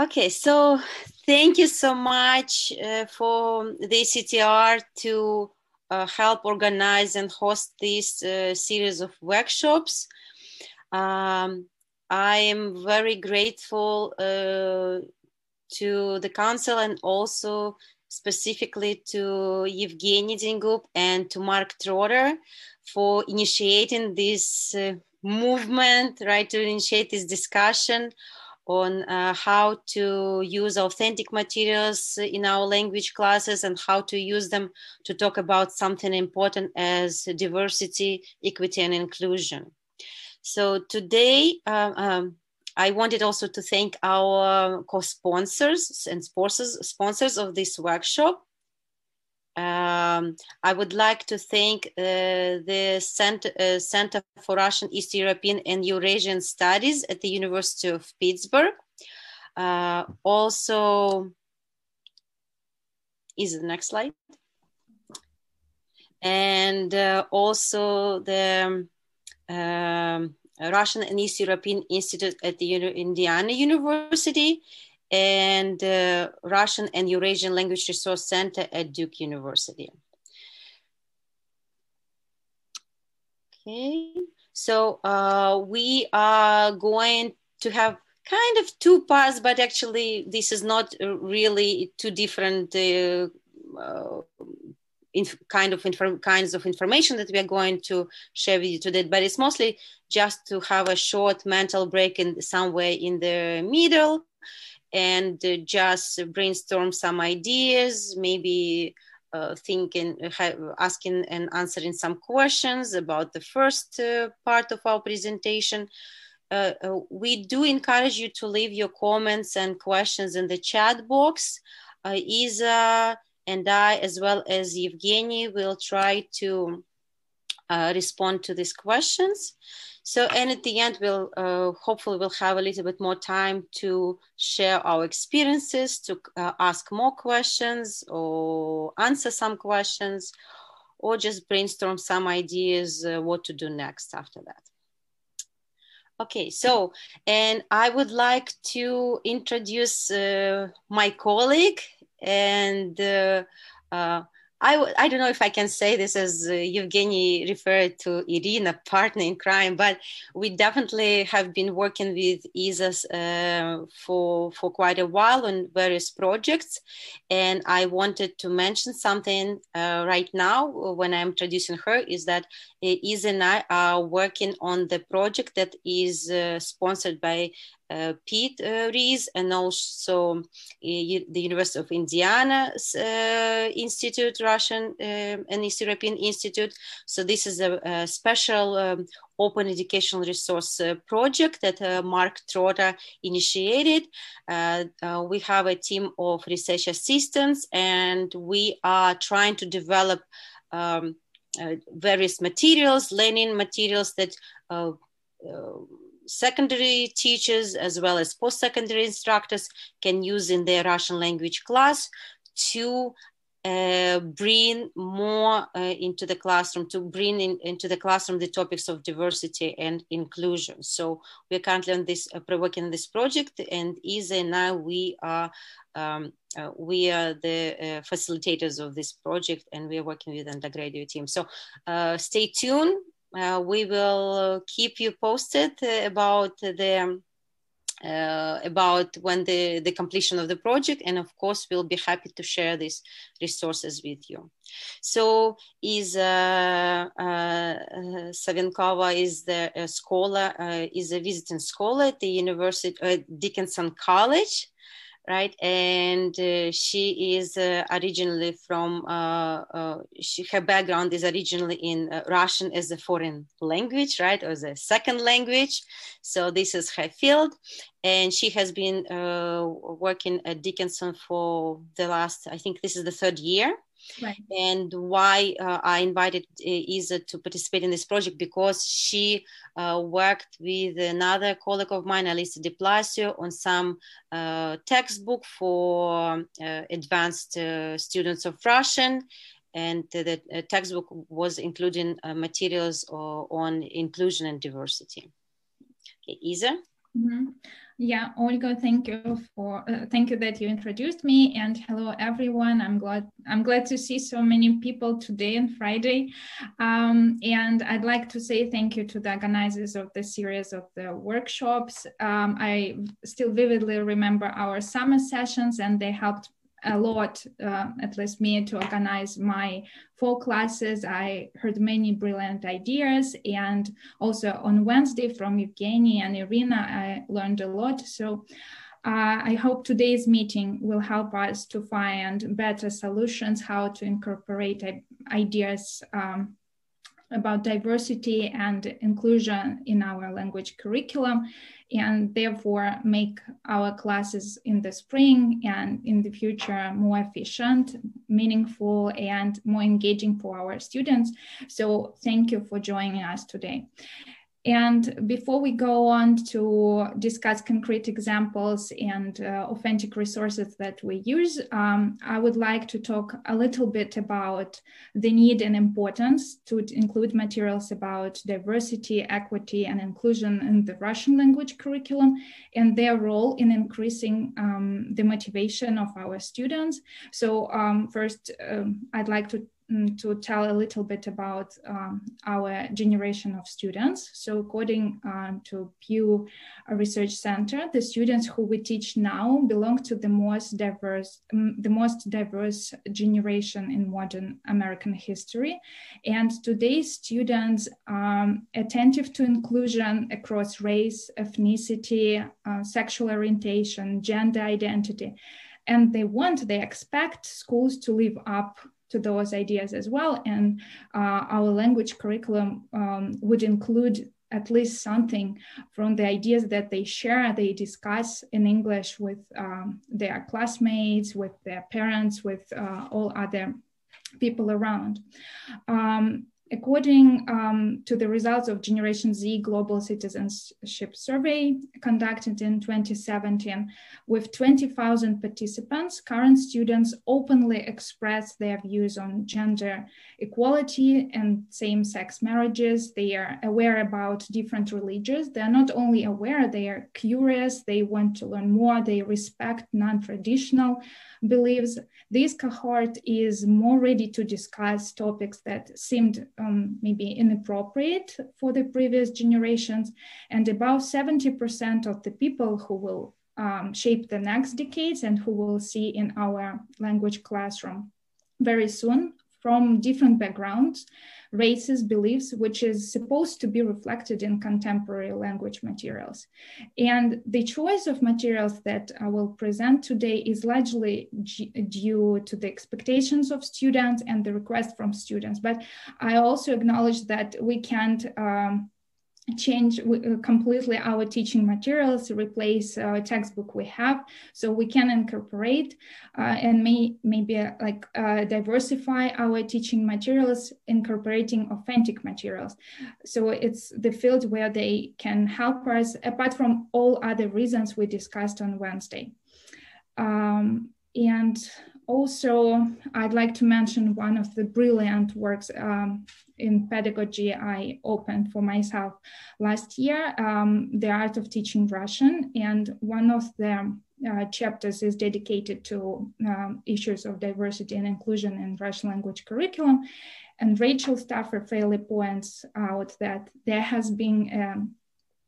Okay, so thank you so much uh, for the ACTR to uh, help organize and host this uh, series of workshops. Um, I am very grateful uh, to the council and also specifically to Evgeny Dengub and to Mark Trotter for initiating this uh, movement, right, to initiate this discussion on uh, how to use authentic materials in our language classes and how to use them to talk about something important as diversity, equity, and inclusion. So today, uh, um, I wanted also to thank our co-sponsors and sponsors, sponsors of this workshop. Um, I would like to thank uh, the Center, uh, Center, for Russian, East European and Eurasian Studies at the University of Pittsburgh. Uh, also, is the next slide. And uh, also the um, Russian and East European Institute at the Indiana University and uh, Russian and Eurasian Language Resource Center at Duke University. Okay, so uh, we are going to have kind of two parts, but actually this is not really two different uh, uh kind of kinds of information that we are going to share with you today, but it's mostly just to have a short mental break in somewhere in the middle and uh, just brainstorm some ideas, maybe uh, thinking, uh, asking and answering some questions about the first uh, part of our presentation. Uh, uh, we do encourage you to leave your comments and questions in the chat box. Isa and I, as well as Evgeny, will try to uh, respond to these questions. So, and at the end, we'll uh, hopefully we'll have a little bit more time to share our experiences, to uh, ask more questions or answer some questions, or just brainstorm some ideas uh, what to do next after that. Okay, so, and I would like to introduce uh, my colleague and I don't know if I can say this as uh, Evgeny referred to Irina, partner in crime, but we definitely have been working with ISAS uh, for, for quite a while on various projects. And I wanted to mention something uh, right now when I'm introducing her is that uh, Isa and I are working on the project that is uh, sponsored by uh, Pitt uh, Rees and also uh, the University of Indiana Institute, Russian and East European Institute. So this is a, a special um, open educational resource uh, project that uh, Mark Trotter initiated. Uh, we have a team of research assistants and we are trying to develop um, Uh, various materials, learning materials that uh, uh, secondary teachers as well as post-secondary instructors can use in their Russian language class to uh, bring more uh, into the classroom, to bring in, into the classroom the topics of diversity and inclusion. So we're currently on this, uh, working on this project and Isa and I, we are, um, uh, we are the uh, facilitators of this project and we are working with the undergraduate team. So uh, stay tuned uh, we will keep you posted about the uh, about when the, the completion of the project and of course we'll be happy to share these resources with you. So is uh, uh, savinkova is the scholar uh, is a visiting scholar at the university uh, dickinson college right? And uh, she is uh, originally from, uh, uh she, her background is originally in uh, Russian as a foreign language, right? As a second language. So this is her field. And she has been uh, working at Dickinson for the last, I think this is the third year. Right. And why uh, I invited uh, Isa to participate in this project because she uh, worked with another colleague of mine, Alyssa DeBlasio, on some uh, textbook for uh, advanced uh, students of Russian. And the, the textbook was including materials on inclusion and diversity. Okay, Isa. Mm-hmm. Yeah, Olga, thank you for uh, thank you that you introduced me and hello everyone. I'm glad I'm glad to see so many people today and Friday. Um, and I'd like to say thank you to the organizers of the series of the workshops. Um, I still vividly remember our summer sessions and they helped a lot, uh, at least me, to organize my fall classes. I heard many brilliant ideas, and also on Wednesday from Evgeny and Irina, I learned a lot. So uh, I hope today's meeting will help us to find better solutions, how to incorporate ideas um, about diversity and inclusion in our language curriculum and therefore make our classes in the spring and in the future more efficient, meaningful, and more engaging for our students. So thank you for joining us today. And before we go on to discuss concrete examples and uh, authentic resources that we use, um, I would like to talk a little bit about the need and importance to include materials about diversity, equity, and inclusion in the Russian language curriculum and their role in increasing um, the motivation of our students. So um, first, um, I'd like to to tell a little bit about um, our generation of students. So according um, to Pew Research Center, the students who we teach now belong to the most diverse, um, the most diverse generation in modern American history. And today's students are um, attentive to inclusion across race, ethnicity, uh, sexual orientation, gender identity. And they want, they expect schools to live up to those ideas as well. And uh, our language curriculum um, would include at least something from the ideas that they share, they discuss in English with um, their classmates, with their parents, with uh, all other people around. Um, According um, to the results of Generation Z Global Citizenship Survey conducted in 2017, with 20,000 participants, current students openly express their views on gender equality and same sex marriages. They are aware about different religions. They are not only aware, they are curious, they want to learn more, they respect non traditional beliefs. This cohort is more ready to discuss topics that seemed um, maybe inappropriate for the previous generations. And about 70% of the people who will um, shape the next decades and who will see in our language classroom very soon from different backgrounds, races, beliefs, which is supposed to be reflected in contemporary language materials. And the choice of materials that I will present today is largely due to the expectations of students and the request from students. But I also acknowledge that we can't um, change uh, completely our teaching materials, replace uh, textbook we have, so we can incorporate uh, and may maybe uh, like uh, diversify our teaching materials, incorporating authentic materials. So it's the field where they can help us, apart from all other reasons we discussed on Wednesday. Um, and also, I'd like to mention one of the brilliant works um, in pedagogy I opened for myself last year, um, The Art of Teaching Russian. And one of the uh, chapters is dedicated to um, issues of diversity and inclusion in Russian language curriculum. And Rachel Stauffer fairly points out that there has been a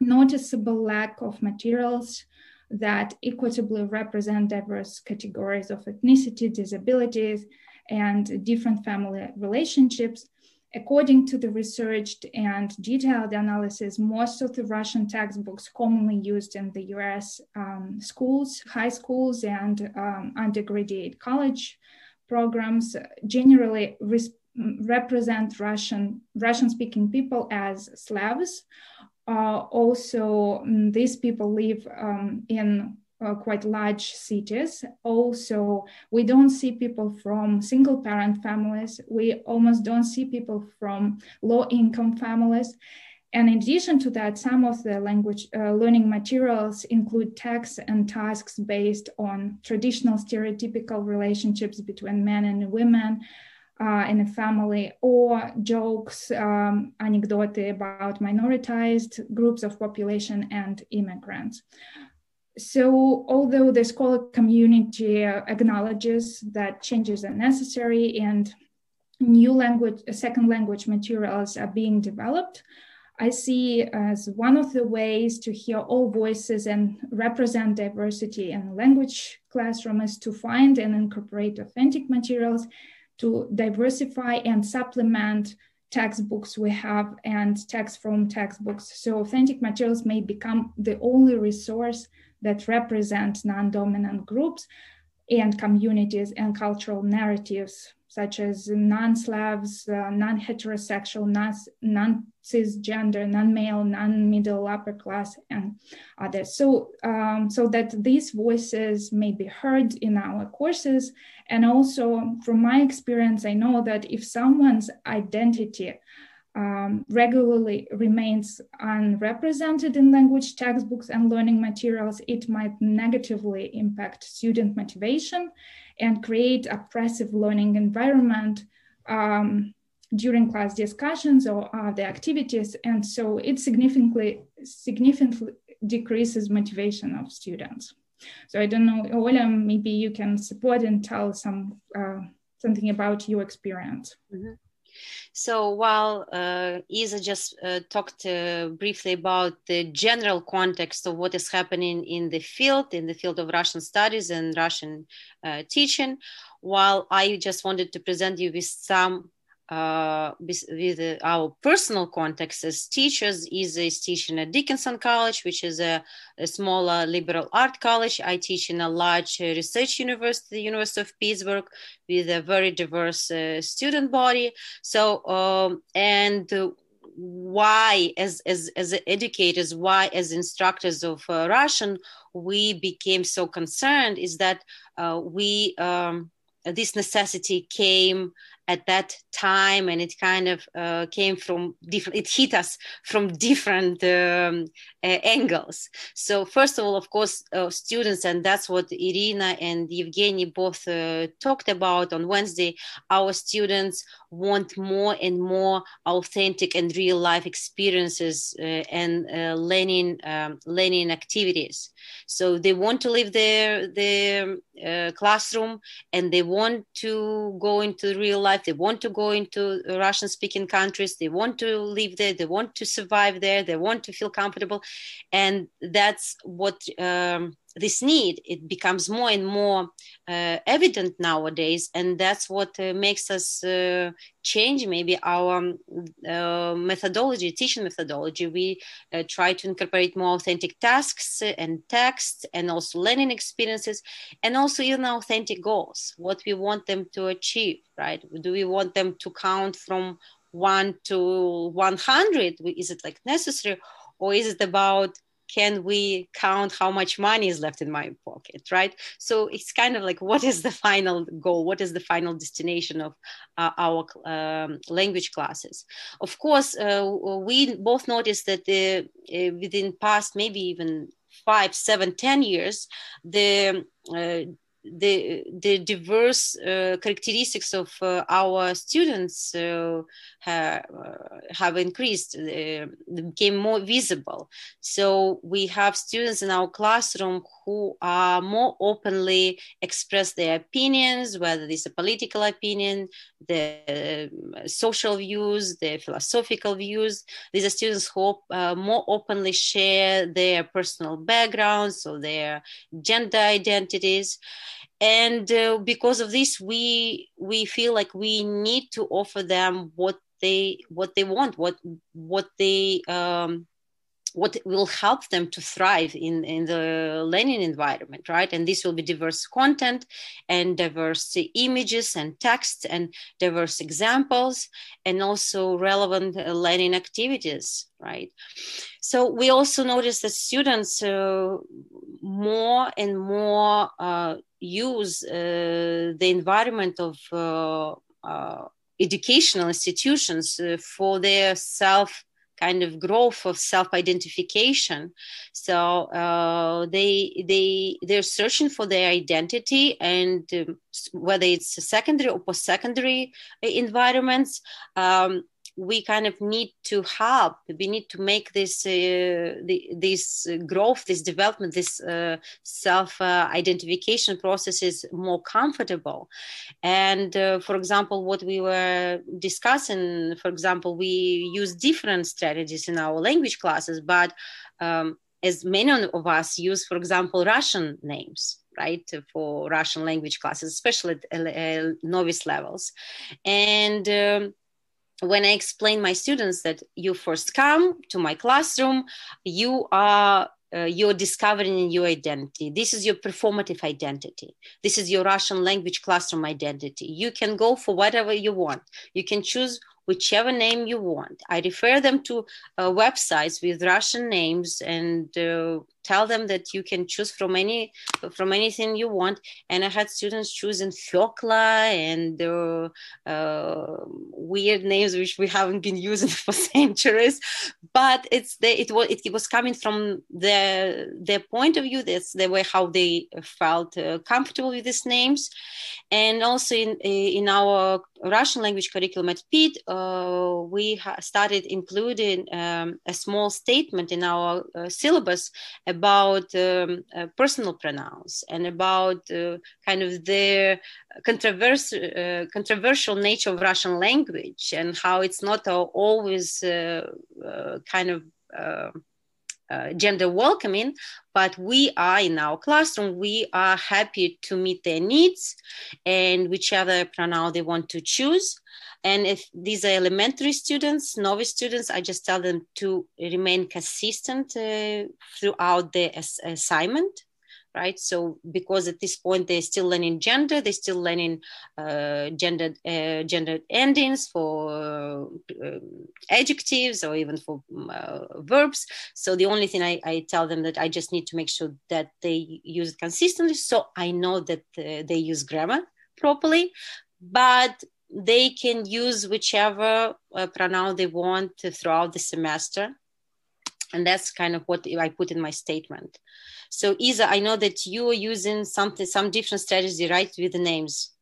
noticeable lack of materials that equitably represent diverse categories of ethnicity, disabilities, and different family relationships. According to the researched and detailed analysis, most of the Russian textbooks commonly used in the US um, schools, high schools, and um, undergraduate college programs generally represent Russian Russian speaking people as Slavs also, um, these people live um, in uh, quite large cities. Also, we don't see people from single parent families. We almost don't see people from low income families. And in addition to that, some of the language uh, learning materials include texts and tasks based on traditional stereotypical relationships between men and women, uh, in a family, or jokes, um, anecdote about minoritized groups of population and immigrants. So, although the scholar community acknowledges that changes are necessary and new language, second language materials are being developed, I see as one of the ways to hear all voices and represent diversity in language classroom is to find and incorporate authentic materials to diversify and supplement textbooks we have and text from textbooks. So authentic materials may become the only resource that represent non-dominant groups and communities and cultural narratives such as non-Slavs, uh, non-heterosexual, non-cisgender, non-male, non-middle upper class, and others. So, um, so that these voices may be heard in our courses. And also from my experience, I know that if someone's identity um, regularly remains unrepresented in language textbooks and learning materials, it might negatively impact student motivation and create oppressive learning environment um, during class discussions or other activities. And so it significantly, significantly decreases motivation of students. So I don't know, Ola, maybe you can support and tell some uh, something about your experience. Mm-hmm. So while uh, Isa just uh, talked uh, briefly about the general context of what is happening in the field, in the field of Russian studies and Russian uh, teaching, while I just wanted to present you with some uh, with uh, our personal context as teachers is is teaching at Dickinson College, which is a, a smaller liberal art college. I teach in a large uh, research university, the University of Pittsburgh, with a very diverse uh, student body. So, um, and why, as, as, as educators, why, as instructors of uh, Russian, we became so concerned is that uh, we, um, this necessity came at that time and it kind of uh, came from different it hit us from different um, uh, angles. So first of all of course uh, students and that's what irina and evgeny both uh, talked about. On wednesday our students want more and more authentic and real life experiences uh, and uh, learning um, learning activities so they want to leave their their classroom and they want to go into real life life. They want to go into Russian speaking countries. They want to live there. They want to survive there. They want to feel comfortable. And that's what um, this need it becomes more and more uh, evident nowadays and that's what uh, makes us uh, change maybe our um, uh, methodology teaching methodology. We uh, try to incorporate more authentic tasks and texts and also learning experiences and also even authentic goals what we want them to achieve right? Do we want them to count from 1 to 100 is it like necessary or is it about can we count how much money is left in my pocket right? So it's kind of like what is the final goal? What is the final destination of uh, our um, language classes? Of course uh, we both noticed that the, uh, within past maybe even five seven ten years the uh, the the diverse uh, characteristics of uh, our students uh, ha, uh, have increased uh, became more visible. So we have students in our classroom who are more openly express their opinions whether it's a political opinion the um, social views the philosophical views. These are students who uh, more openly share their personal backgrounds or their gender identities and uh, because of this we we feel like we need to offer them what they what they want what what they um, what will help them to thrive in, in the learning environment, right? And this will be diverse content and diverse images and texts and diverse examples and also relevant learning activities, right? So we also notice that students uh, more and more uh, use uh, the environment of uh, uh, educational institutions uh, for their self kind of growth of self-identification. So uh, they they they're searching for their identity, and um, whether it's secondary or post-secondary environments. Um, we kind of need to help we need to make this uh, the, this growth this development this uh, self uh, identification processes more comfortable. And uh, for example what we were discussing for example we use different strategies in our language classes but um, as many of us use for example russian names right for russian language classes especially at uh, novice levels. And um, when I explain my students that you first come to my classroom, you are uh, you're discovering your identity. This is your performative identity. This is your Russian language classroom identity. You can go for whatever you want. You can choose whichever name you want. I refer them to uh, websites with Russian names and uh, tell them that you can choose from any from anything you want. And I had students choosing Fokla and uh, uh, weird names which we haven't been using for centuries. But it's the, it was it was coming from their their point of view. That's the way how they felt uh, comfortable with these names, and also in in our Russian language curriculum at Pitt, uh, we started including um, a small statement in our uh, syllabus about um, uh, personal pronouns and about uh, kind of the controversial, uh, controversial nature of Russian language and how it's not always uh, kind of uh, gender welcoming, but we are in our classroom, we are happy to meet their needs and whichever pronoun they want to choose. And if these are elementary students, novice students, I just tell them to remain consistent uh, throughout the ass- assignment right? So because at this point they're still learning gender they're still learning uh, gendered uh, gendered endings for uh, adjectives or even for uh, verbs. So the only thing I, I, tell them that i just need to make sure that they use it consistently so i know that uh, they use grammar properly. But they can use whichever uh, pronoun they want throughout the semester. And that's kind of what i put in my statement. So isa i know that you are using something some different strategy right with the names.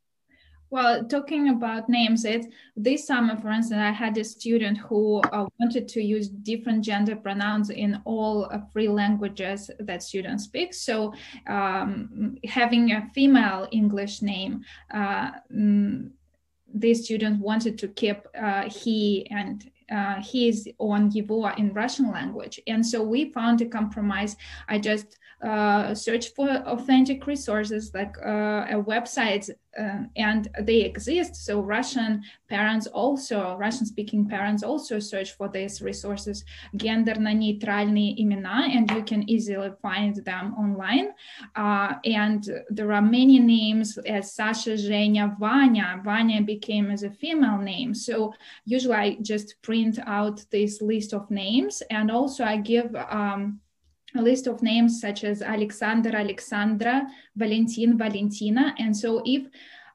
Well, talking about names, it this summer, for instance, I had a student who uh, wanted to use different gender pronouns in all uh, three languages that students speak. So, um, having a female English name, uh, mm, this student wanted to keep uh, he and uh, his on Yivo in Russian language. And so we found a compromise. I just uh, searched for authentic resources like uh, a website uh, and they exist. So Russian parents also, Russian speaking parents also search for these resources, гендерно-нейтральные имена, and you can easily find them online. Uh, and there are many names as Sasha, Zhenya, Vanya. Vanya became as a female name. So usually I just print out this list of names and also I give um, a list of names such as Alexander, Alexandra, Valentin, Valentina. And so if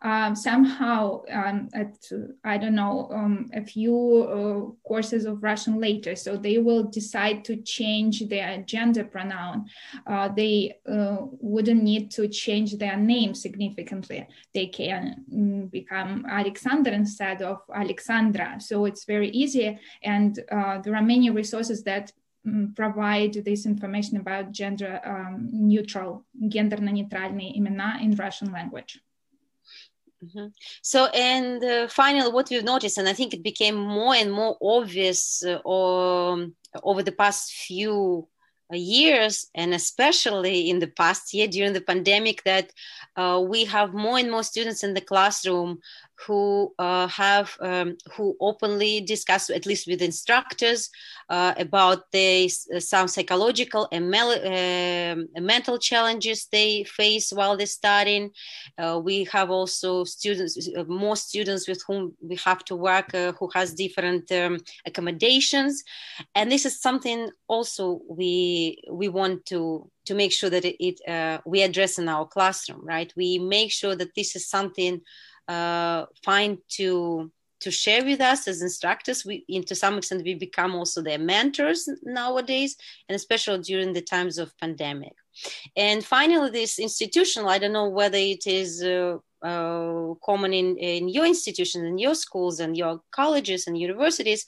um, somehow um, at I don't know um, a few uh, courses of Russian later, so they will decide to change their gender pronoun. Uh, they uh, wouldn't need to change their name significantly. They can mm, become Alexander instead of Alexandra. So it's very easy, and uh, there are many resources that mm, provide this information about gender um, neutral, гендерно-нейтральные имена in Russian language. Mm-hmm. So, and uh, finally, what we've noticed, and I think it became more and more obvious uh, um, over the past few uh, years, and especially in the past year during the pandemic, that uh, we have more and more students in the classroom who uh, have um, who openly discuss at least with instructors uh, about the uh, some psychological and um, mental challenges they face while they're studying. Uh, we have also students uh, more students with whom we have to work uh, who has different um, accommodations. And this is something also we we want to to make sure that it, it we address in our classroom right? We make sure that this is something uh, find to to share with us as instructors. We, in, to some extent, we become also their mentors nowadays, and especially during the times of pandemic. And finally, this institutional, I don't know whether it is uh, uh, common in, in your institutions, in your schools, and your colleges and universities,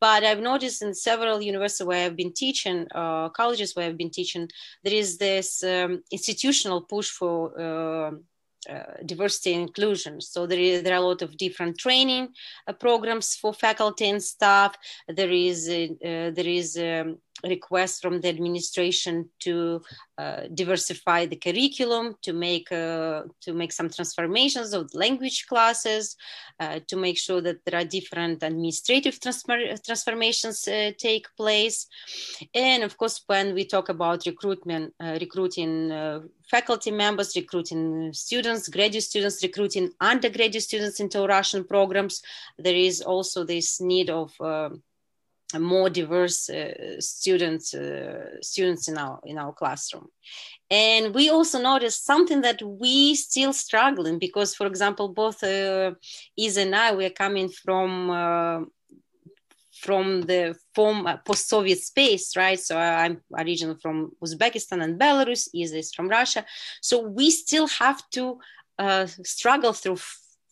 but I've noticed in several universities where I've been teaching, uh, colleges where I've been teaching, there is this um, institutional push for uh, diversity and inclusion. So there, is, there are a lot of different training uh, programs for faculty and staff. There is uh, there is um, request from the administration to uh, diversify the curriculum, to make uh, to make some transformations of language classes, uh, to make sure that there are different administrative transfer- transformations uh, take place, and of course, when we talk about recruitment, uh, recruiting uh, faculty members, recruiting students, graduate students, recruiting undergraduate students into Russian programs, there is also this need of more diverse uh, students uh, students in our in our classroom. And we also noticed something that we still struggling because for example both uh, Isa and I we are coming from uh, from the uh, post-Soviet space, right? So I'm originally from Uzbekistan and Belarus. Isa is from Russia. So we still have to uh, struggle through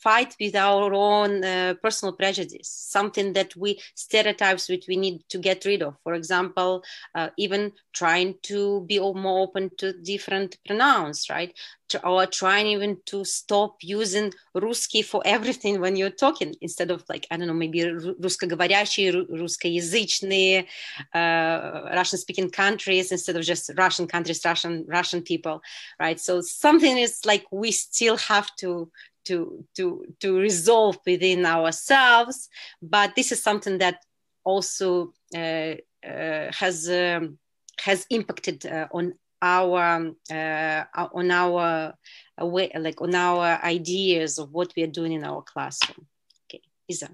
fight with our own uh, personal prejudice, something that we stereotypes which we need to get rid of. For example, uh, even trying to be more open to different pronouns, right? Or trying even to stop using русский for everything when you're talking instead of like, I don't know, maybe русскоговорящие, русскоязычные, uh, Russian-speaking countries instead of just Russian countries, Russian Russian people, right? So something is like we still have to to to to resolve within ourselves but this is something that also uh, uh, has um, has impacted uh, on our uh, on our way like on our ideas of what we are doing in our classroom. Okay isa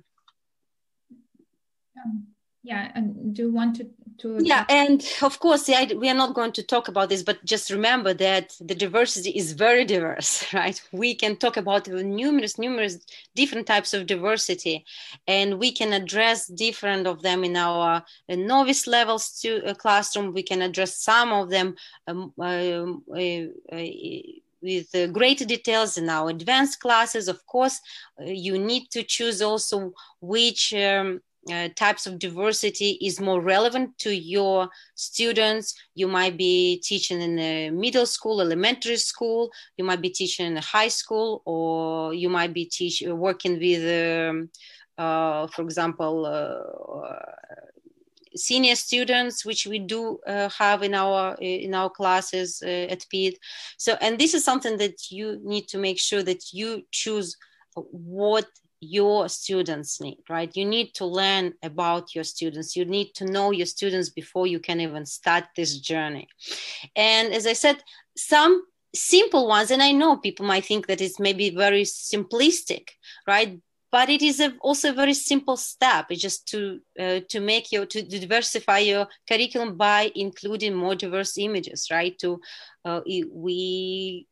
um, yeah and do you want to to yeah and of course yeah, we are not going to talk about this but just remember that the diversity is very diverse right? We can talk about numerous numerous different types of diversity and we can address different of them in our uh, novice levels to uh, classroom. We can address some of them um, uh, uh, uh with uh, greater details in our advanced classes. Of course you need to choose also which um, uh, types of diversity is more relevant to your students. You might be teaching in a middle school, elementary school. You might be teaching in a high school, or you might be teach working with, um, uh, for example, uh, senior students, which we do uh, have in our in our classes uh, at Pitt. So, and this is something that you need to make sure that you choose what your students need, right? You need to learn about your students. You need to know your students before you can even start this journey. And as I said, some simple ones, and I know people might think that it's maybe very simplistic, right? But it is a, also a very simple step. It's just to uh, to make your to diversify your curriculum by including more diverse images, right? To uh, we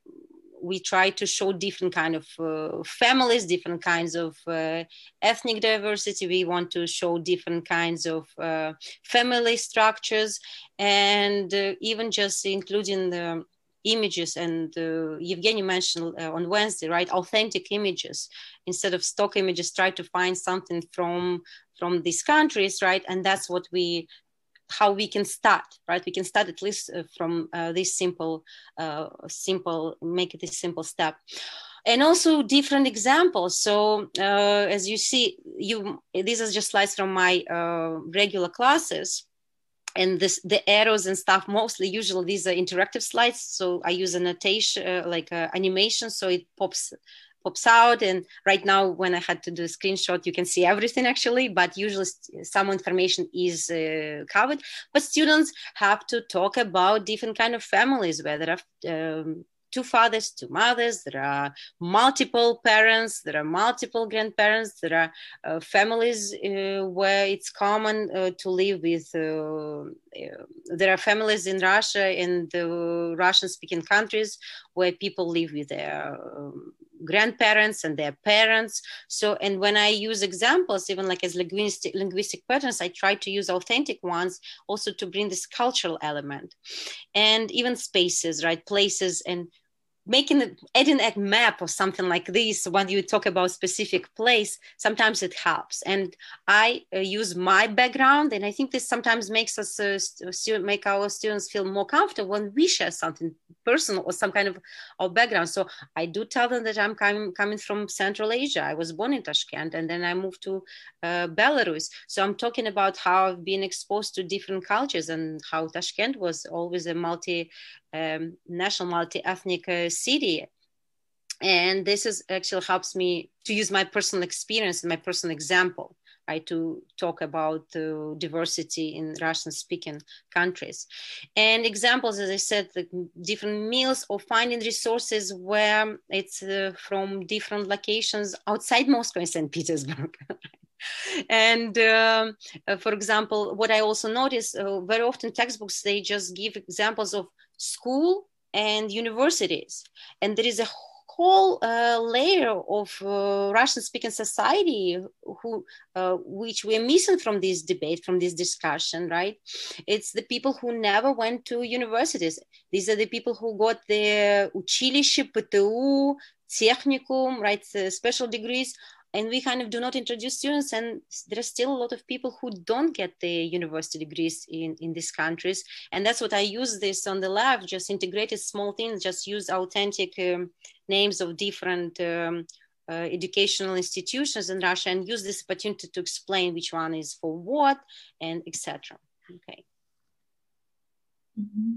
we try to show different kind of uh, families different kinds of uh, ethnic diversity we want to show different kinds of uh, family structures and uh, even just including the images and uh, Evgeny mentioned uh, on Wednesday, right? Authentic images instead of stock images. Try to find something from from these countries, right? And that's what we how we can start right? We can start at least uh, from uh, this simple uh, simple make it a simple step. And also different examples. So uh, as you see you these are just slides from my uh, regular classes. And this the arrows and stuff mostly usually these are interactive slides. So i use a notation uh, like animation so it pops pops out and right now when i had to do a screenshot you can see everything actually but usually some information is uh, covered but students have to talk about different kind of families where there are um, two fathers, two mothers, there are multiple parents, there are multiple grandparents, there are uh, families uh, where it's common uh, to live with. Uh, uh, there are families in Russia in the Russian speaking countries where people live with their um, grandparents and their parents. So, and when I use examples, even like as linguistic, linguistic patterns, I try to use authentic ones also to bring this cultural element and even spaces, right? Places and making adding a map or something like this when you talk about specific place sometimes it helps. And i uh, use my background and i think this sometimes makes us uh, st- make our students feel more comfortable when we share something personal or some kind of, of background. So i do tell them that i'm coming, coming from central asia. I was born in tashkent and then i moved to uh, belarus. So i'm talking about how i've been exposed to different cultures and how tashkent was always a multi um, national multi-ethnic uh, city. And this is actually helps me to use my personal experience and my personal example right to talk about the diversity in russian speaking countries. And examples as i said the different meals or finding resources where it's uh, from different locations outside moscow and st petersburg and um, uh, for example what i also notice uh, very often textbooks they just give examples of school and universities. And there is a whole uh, layer of uh, Russian speaking society who, uh, which we're missing from this debate, from this discussion, right? It's the people who never went to universities. These are the people who got their училище, ПТУ, техникум, right, special degrees and we kind of do not introduce students and there are still a lot of people who don't get the university degrees in, in these countries. And that's what i use this on the lab just integrated small things just use authentic um, names of different um, uh, educational institutions in russia and use this opportunity to explain which one is for what and etc okay. Mm-hmm.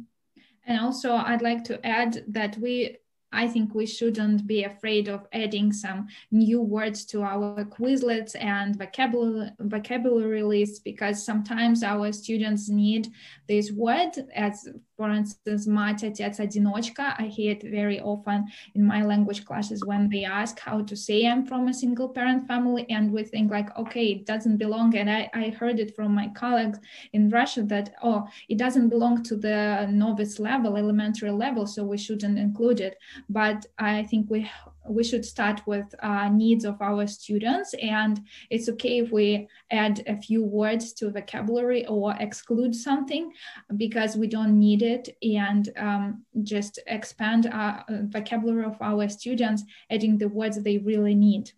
and also i'd like to add that we I think we shouldn't be afraid of adding some new words to our Quizlets and vocabulary, vocabulary lists because sometimes our students need this word as for instance, мать, отец, одиночка. I hear it very often in my language classes when they ask how to say I'm from a single parent family. And we think like, okay, it doesn't belong. And I, I heard it from my colleagues in Russia that, oh, it doesn't belong to the novice level, elementary level. So we shouldn't include it. But I think we we should start with uh, needs of our students. And it's okay if we add a few words to vocabulary or exclude something because we don't need it. And um, just expand our uh, vocabulary of our students adding the words they really need.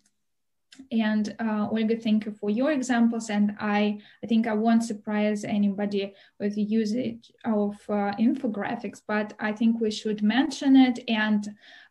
And uh, Olga, thank you for your examples. And I, I think I won't surprise anybody with the usage of uh, infographics, but I think we should mention it. And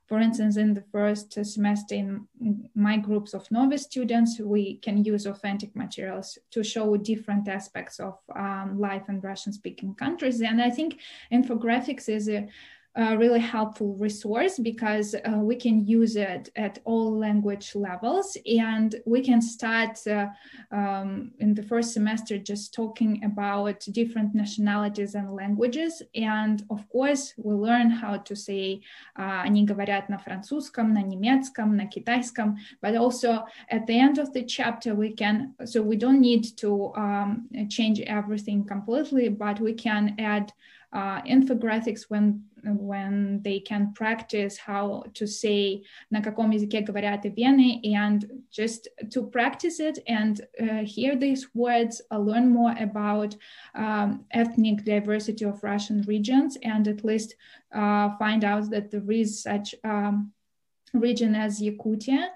for instance, in the first semester in my groups of novice students, we can use authentic materials to show different aspects of um, life in Russian speaking countries. And I think infographics is a a really helpful resource because uh, we can use it at all language levels and we can start uh, um, in the first semester just talking about different nationalities and languages and of course we learn how to say uh, они говорят на французском на немецком на китайском but also at the end of the chapter we can so we don't need to um, change everything completely but we can add uh, infographics when when they can practice how to say на каком языке говорят в Вене and just to practice it and uh, hear these words, uh, learn more about um, ethnic diversity of Russian regions and at least uh, find out that there is such um, region as Yakutia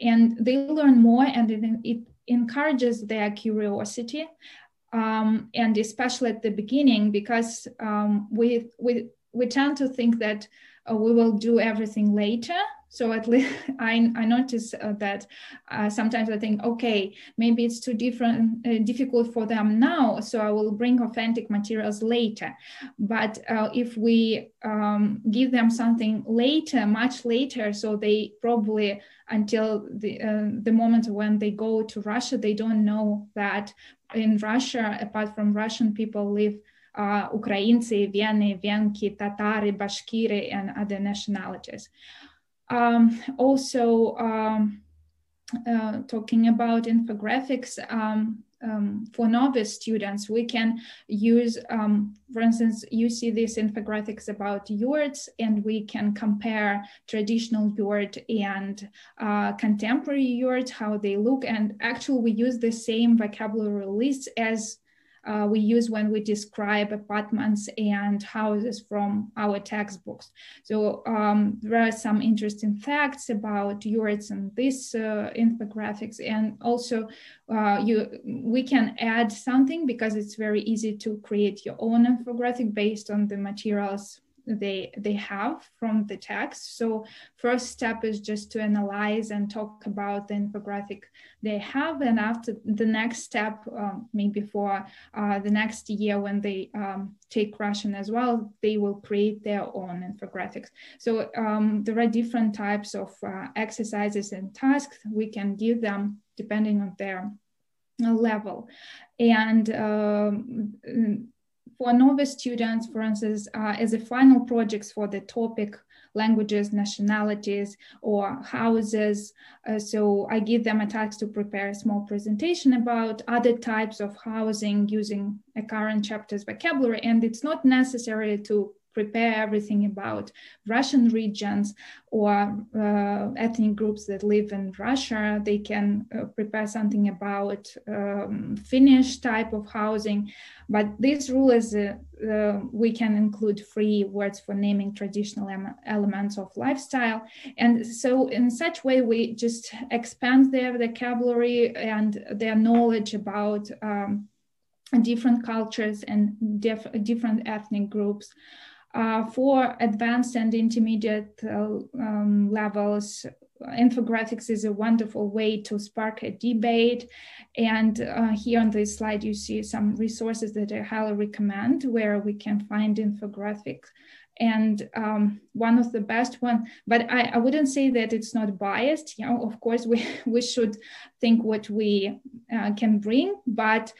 and they learn more and it, it encourages their curiosity um, and especially at the beginning because um, we we we tend to think that uh, we will do everything later. So at least i, I notice uh, that uh, sometimes i think okay maybe it's too different uh, difficult for them now so i will bring authentic materials later. But uh, if we um, give them something later much later so they probably until the uh, the moment when they go to russia they don't know that in russia apart from russian people live uh, Ukrainцы, Vene, Venki, Tatari, Bashkiri, and other nationalities. Um, also, um, uh, talking about infographics, um, um, for novice students, we can use, um, for instance, you see these infographics about yurts, and we can compare traditional yurt and uh, contemporary yurt, how they look. And actually, we use the same vocabulary list as uh, we use when we describe apartments and houses from our textbooks. So um, there are some interesting facts about yurts and these uh, infographics, and also uh, you we can add something because it's very easy to create your own infographic based on the materials they they have from the text. So first step is just to analyze and talk about the infographic they have. And after the next step um, maybe for uh, the next year when they um, take russian as well they will create their own infographics. So um, there are different types of uh, exercises and tasks we can give them depending on their level. And um, for novice students, for instance, uh, as a final projects for the topic languages, nationalities, or houses. Uh, so I give them a task to prepare a small presentation about other types of housing using a current chapter's vocabulary. And it's not necessary to prepare everything about Russian regions or uh, ethnic groups that live in Russia. They can uh, prepare something about um, Finnish type of housing. But this rule is uh, uh we can include free words for naming traditional em- elements of lifestyle. And so, in such way, we just expand their vocabulary and their knowledge about. Um, different cultures and dif- different ethnic groups. Uh, for advanced and intermediate uh, um, levels, infographics is a wonderful way to spark a debate. And uh, here on this slide, you see some resources that I highly recommend where we can find infographics and um, one of the best one. But I, I wouldn't say that it's not biased you know of course we, we should think what we uh, can bring but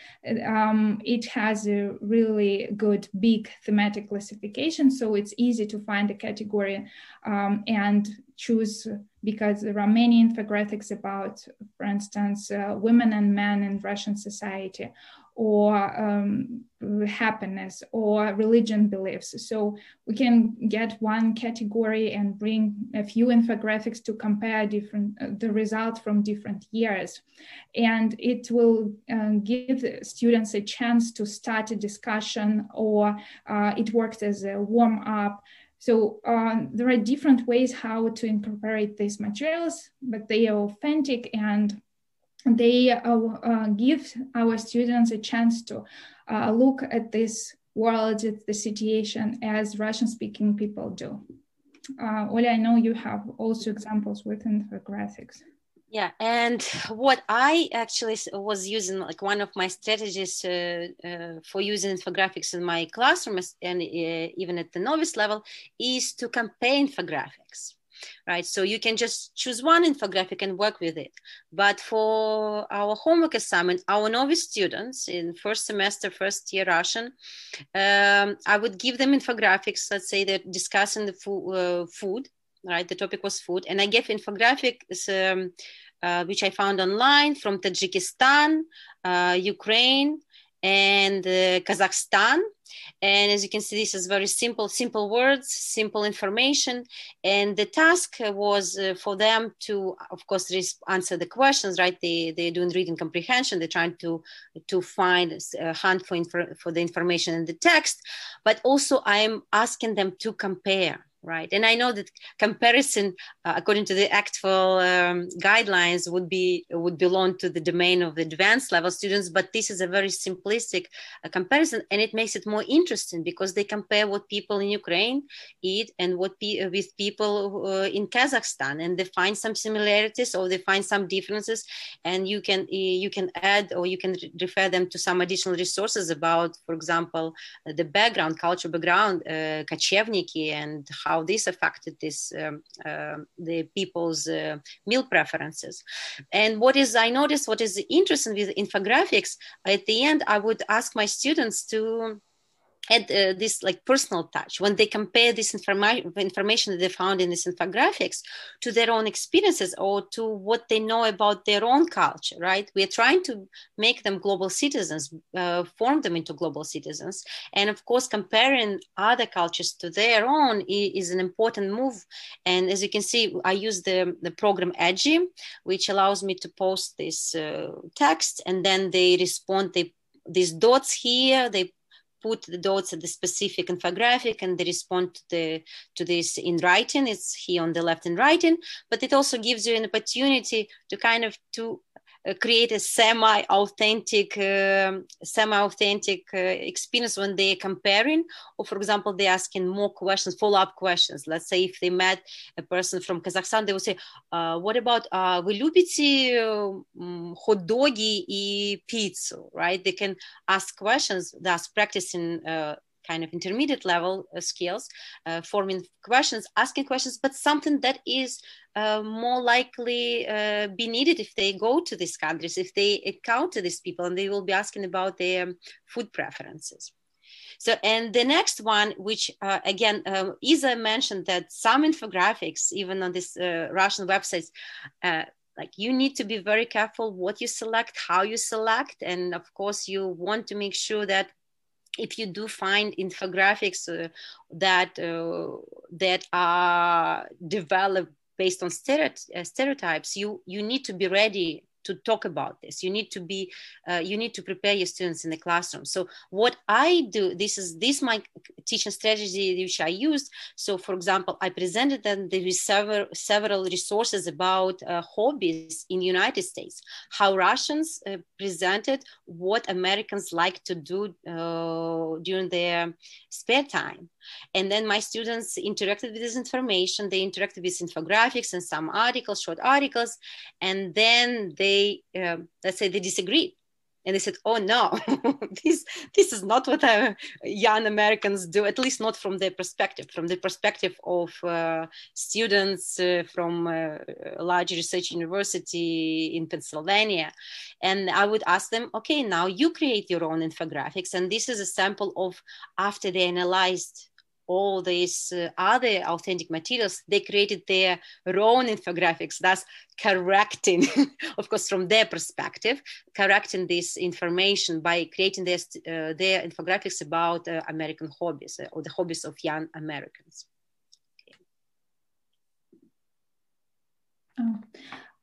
um, it has a really good big thematic classification so it's easy to find a category um, and choose because there are many infographics about for instance uh, women and men in russian society or um, happiness or religion beliefs. So we can get one category and bring a few infographics to compare different uh, the results from different years, and it will uh, give students a chance to start a discussion, or uh, it works as a warm up. So uh, there are different ways how to incorporate these materials, but they are authentic and they uh, uh, give our students a chance to uh, look at this world, at the situation as Russian speaking people do. Uh, I know you have also examples with infographics. Yeah, and what I actually was using, like one of my strategies uh, uh, for using infographics in my classroom and uh, even at the novice level, is to compare infographics right? So you can just choose one infographic and work with it. But for our homework assignment, our novice students in first semester, first year Russian, um, I would give them infographics. Let's say they're discussing the fo- uh, food, right? The topic was food, and I gave infographics. Um, uh, which I found online from Tajikistan, uh, Ukraine, and uh, Kazakhstan. And as you can see, this is very simple, simple words, simple information. And the task was uh, for them to, of course, answer the questions, right? They, they're doing reading comprehension. They're trying to, to find, uh, hunt for, for the information in the text. But also I am asking them to compare right. And i know that comparison uh, according to the actual um, guidelines would be would belong to the domain of the advanced level students but this is a very simplistic uh, comparison and it makes it more interesting because they compare what people in ukraine eat and what pe- uh, with people uh, in kazakhstan and they find some similarities or they find some differences and you can you can add or you can refer them to some additional resources about for example the background culture background uh, kachevniki and how this affected this um, uh, the people's uh, meal preferences. And what is I noticed what is interesting with infographics at the end I would ask my students to add uh, this like personal touch. When they compare this informa- information that they found in these infographics to their own experiences or to what they know about their own culture right? We are trying to make them global citizens uh, form them into global citizens. And of course comparing other cultures to their own is an important move. And as you can see i use the, the program Edji, which allows me to post this uh, text and then they respond they these dots here they put the dots at the specific infographic and they respond to the to this in writing. It's here on the left in writing but it also gives you an opportunity to kind of to create a semi-authentic uh, semi-authentic uh, experience when they're comparing or for example they're asking more questions follow-up questions let's say if they met a person from kazakhstan they will say uh, what about uh, вы любите um, хот-доги и пиццу right they can ask questions thus practicing uh, kind of intermediate level uh, skills, uh, forming questions, asking questions, but something that is uh, more likely uh, be needed if they go to these countries, if they encounter these people, and they will be asking about their food preferences. So, and the next one, which uh, again, uh, Isa mentioned that some infographics, even on these uh, Russian websites, uh, like you need to be very careful what you select, how you select, and of course, you want to make sure that if you do find infographics uh, that uh, that are developed based on uh, stereotypes you you need to be ready to talk about this. You need to be uh, you need to prepare your students in the classroom. So what i do this is this my teaching strategy which i used so for example i presented them there is several several resources about uh, hobbies in the united states. How russians uh, presented what americans like to do uh, during their spare time and then my students interacted with this information. They interacted with infographics and some articles, short articles. And then they, uh, let's say, they disagreed. And they said, "Oh no, this this is not what uh, young Americans do. At least not from their perspective. From the perspective of uh, students uh, from uh, a large research university in Pennsylvania." And I would ask them, "Okay, now you create your own infographics, and this is a sample of after they analyzed all these uh, other authentic materials, they created their own infographics, thus correcting, of course, from their perspective, correcting this information by creating their, uh, their infographics about uh, American hobbies uh, or the hobbies of young Americans. Okay. Oh.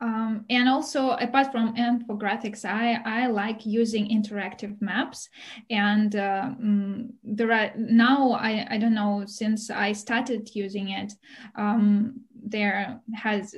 Um, and also, apart from infographics, I, I like using interactive maps. And uh, mm, there are now, I, I don't know, since I started using it, um, there has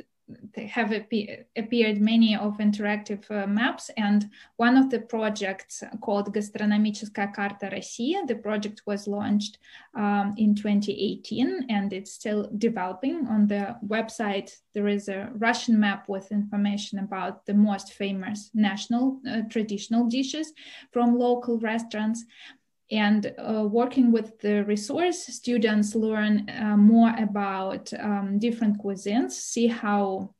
have appeared many of interactive uh, maps and one of the projects called Gastronomicheskaya Karta России, the project was launched um, in 2018 and it's still developing. On the website, there is a Russian map with information about the most famous national uh, traditional dishes from local restaurants and uh, working with the resource students learn uh, more about um, different cuisines see how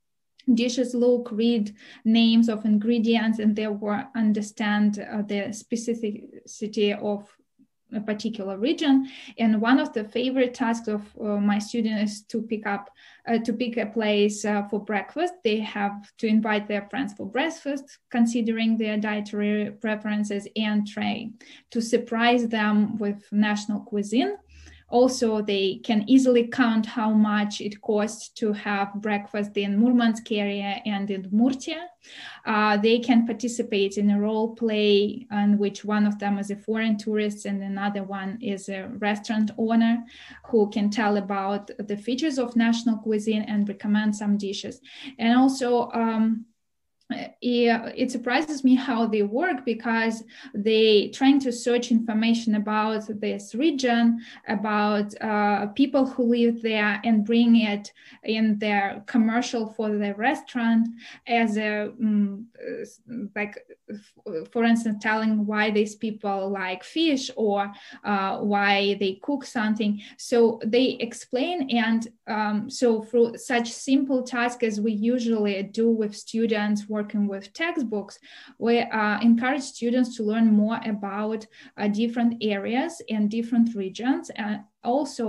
dishes look read names of ingredients and therefore understand uh, the specificity of a particular region. And one of the favorite tasks of uh, my students is to pick up uh, to pick a place uh, for breakfast. They have to invite their friends for breakfast considering their dietary preferences and try to surprise them with national cuisine also, they can easily count how much it costs to have breakfast in Murmansk area and in Murtia. Uh, they can participate in a role play in which one of them is a foreign tourist and another one is a restaurant owner who can tell about the features of national cuisine and recommend some dishes. And also, um, it surprises me how they work because they trying to search information about this region about uh, people who live there and bring it in their commercial for the restaurant as a um, like for instance telling why these people like fish or uh, why they cook something. So they explain and um, so for such simple tasks as we usually do with students working with textbooks, we uh, encourage students to learn more about uh, different areas and different regions. And also,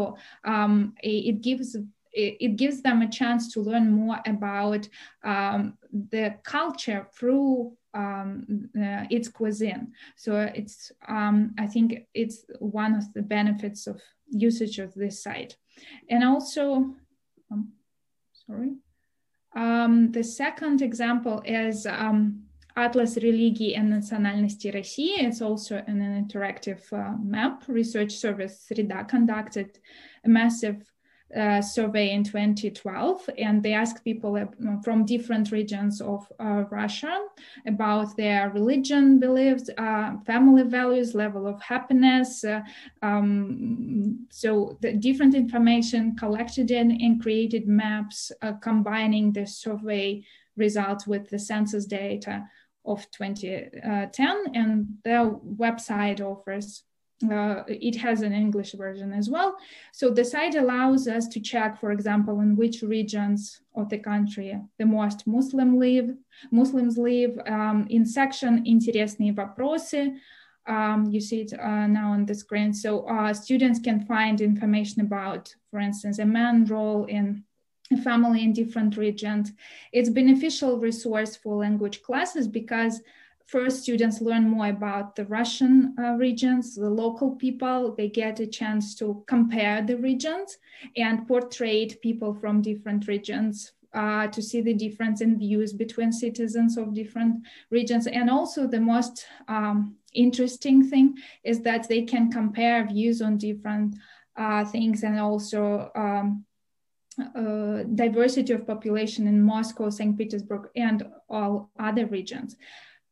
um, it gives it gives them a chance to learn more about um, the culture through um, uh, its cuisine. So it's, um, I think it's one of the benefits of usage of this site. And also, um, sorry, um, the second example is um, Atlas Religii and Nationalnosti России. It's also an interactive uh, map research service Sreda conducted a massive uh, survey in 2012, and they asked people uh, from different regions of uh, Russia about their religion, beliefs, uh, family values, level of happiness. Uh, um, so the different information collected in and created maps combining the survey results with the census data of 2010, and their website offers uh, it has an English version as well. So the site allows us to check, for example, in which regions of the country the most Muslim live, Muslims live. Um, in section «Интересные вопросы», um, you see it uh, now on the screen. So uh, students can find information about, for instance, a man role in a family in different regions. It's beneficial resource for language classes because first students learn more about the Russian uh, regions, the local people, they get a chance to compare the regions and portray people from different regions uh, to see the difference in views between citizens of different regions. And also the most um, interesting thing is that they can compare views on different uh, things and also um, uh, diversity of population in Moscow, St. Petersburg, and all other regions.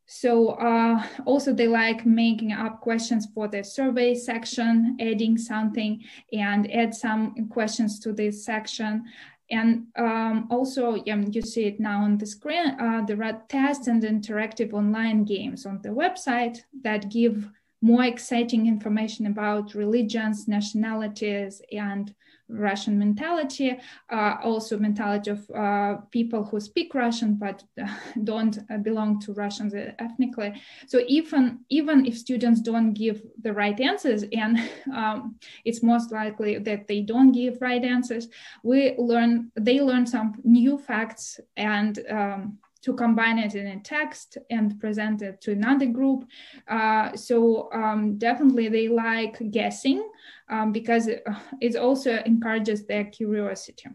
So uh, also they like making up questions for the survey section, adding something and add some questions to this section. And um, also, you see it now on the screen, uh, there are tests and interactive online games on the website that give more exciting information about religions, nationalities, and Russian mentality, uh, also mentality of uh, people who speak Russian but don't belong to Russians ethnically. So even even if students don't give the right answers, and um, it's most likely that they don't give right answers, we learn they learn some new facts and um, to combine it in a text and present it to another group. Uh, so um, definitely they like guessing um, because it, it, also encourages their curiosity.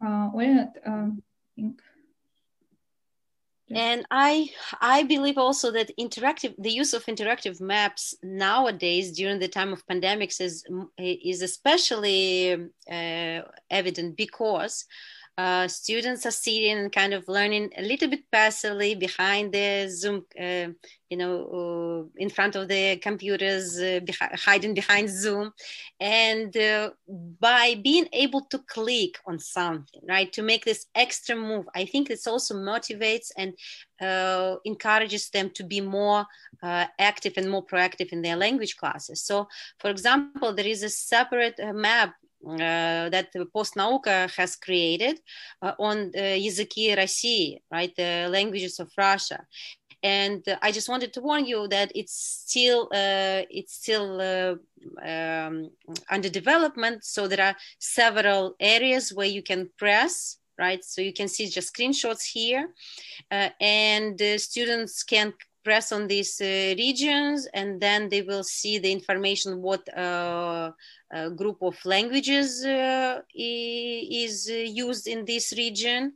Uh, um, and i i believe also that interactive the use of interactive maps nowadays during the time of pandemics is is especially uh, evident because uh, students are sitting and kind of learning a little bit passively behind the Zoom, uh, you know, uh, in front of the computers, uh, hiding behind Zoom. And uh, by being able to click on something, right, to make this extra move, I think this also motivates and encourages them to be more active and more proactive in their language classes. So, for example, there is a separate map uh, that Postnauka has created uh, on языки России, right, the languages of Russia. And I just wanted to warn you that it's still uh, it's still uh, um, under development. So there are several areas where you can press right? So you can see just screenshots here, uh, and students can press on these uh, regions and then they will see the information what uh, group of languages uh, is used in this region.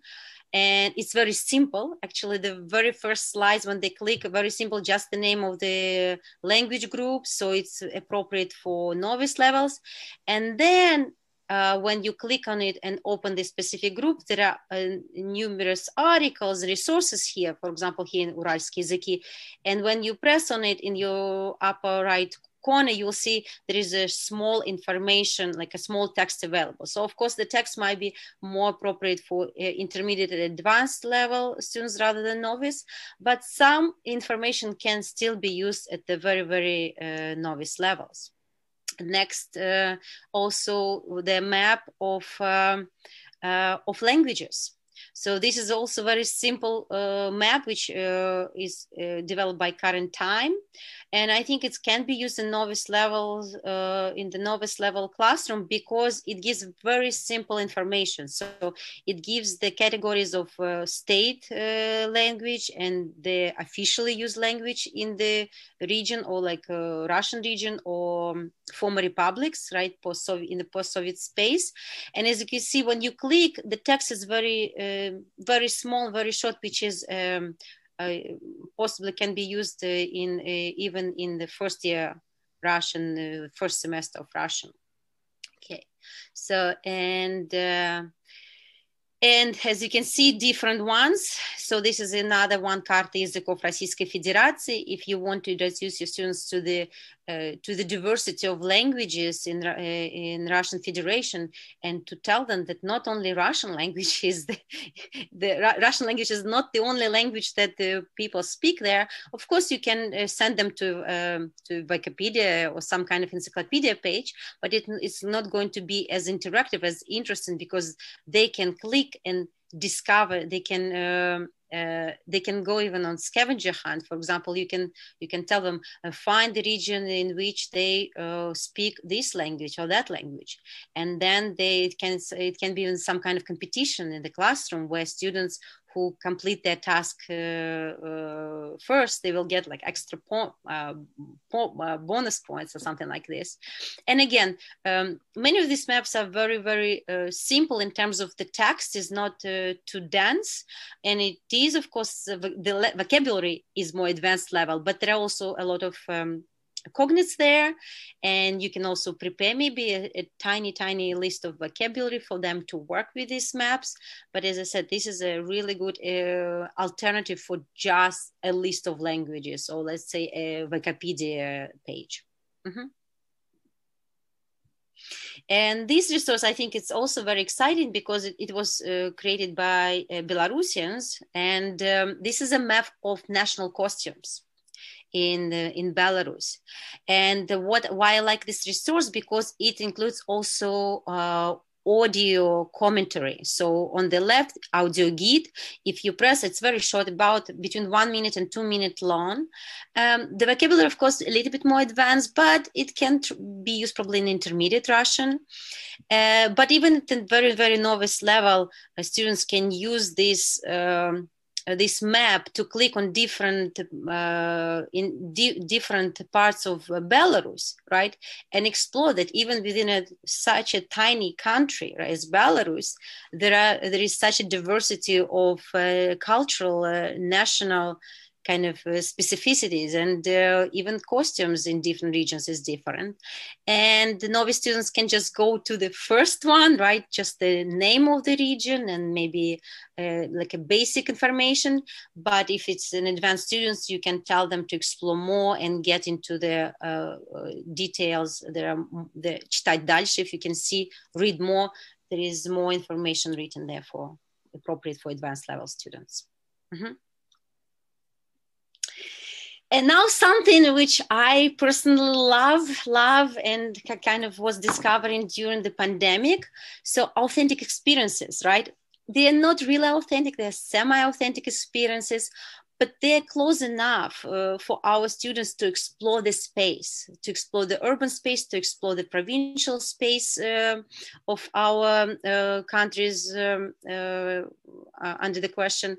And it's very simple. Actually the very first slides when they click very simple just the name of the language group. So it's appropriate for novice levels. And then uh, when you click on it and open the specific group, there are uh, numerous articles, resources here, for example, here in Uralsky Ziki. And when you press on it in your upper right corner, you'll see there is a small information, like a small text available. So of course, the text might be more appropriate for uh, intermediate and advanced level students rather than novice, but some information can still be used at the very, very uh, novice levels next uh, also the map of um, uh, of languages So this is also very simple uh, map, which uh, is uh, developed by Current Time. And I think it can be used in novice levels, uh, in the novice level classroom because it gives very simple information. So it gives the categories of uh, state language and the officially used language in the region or like Russian region or um, former republics, right, post in the post-Soviet space. And as you can see, when you click, the text is very, uh, very small, very short, which is um, uh, possibly can be used uh, in uh, even in the first year Russian, uh, first semester of Russian. Okay, so and and as you can see, different ones. So this is another one, карта языков Российской Федерации. If you want to introduce your students to the uh, to the diversity of languages in, uh, in Russian Federation and to tell them that not only Russian language is the, the Russian language is not the only language that the people speak there. Of course, you can uh, send them to um, to Wikipedia or some kind of encyclopedia page, but it, it's not going to be as interactive as interesting because they can click and discover they can um, uh, they can go even on scavenger hunt. For example you can you can tell them uh, find the region in which they uh, speak this language or that language. And then they it can it can be in some kind of competition in the classroom where students who complete their task uh, uh, first, they will get like extra po- uh, bonus points or something like this. And again, um, many of these maps are very, very simple in terms of the text is not too dense. And it is, of course, the, the vocabulary is more advanced level, but there are also a lot of um, cognates there and you can also prepare maybe a, a, tiny tiny list of vocabulary for them to work with these maps but as i said this is a really good uh, alternative for just a list of languages or let's say a wikipedia page mm-hmm. And this resource, I think it's also very exciting because it, it was uh, created by uh, Belarusians. And um, this is a map of national costumes in in Belarus. And what why I like this resource because it includes also uh, audio commentary. So on the left, audio guide. If you press, it's very short, about between one minute and two minute long. Um, the vocabulary, of course, a little bit more advanced, but it can be used probably in intermediate Russian. Uh, but even at the very, very novice level, uh, students can use this um, this map to click on different uh, in di- different parts of uh, Belarus, right, and explore that even within a, such a tiny country right, as Belarus, there are there is such a diversity of uh, cultural, uh, national kind of uh, specificities and uh, even costumes in different regions is different and the novice students can just go to the first one right just the name of the region and maybe uh, like a basic information but if it's an advanced students you can tell them to explore more and get into the uh, uh, details there are the читать дальше if you can see read more there is more information written there for appropriate for advanced level students mm-hmm. And now something which I personally love, love, and kind of was discovering during the pandemic. So authentic experiences, right? They are not really authentic; they're semi-authentic experiences, but they're close enough uh, for our students to explore the space, to explore the urban space, to explore the provincial space uh, of our uh, countries um, uh, uh, under the question.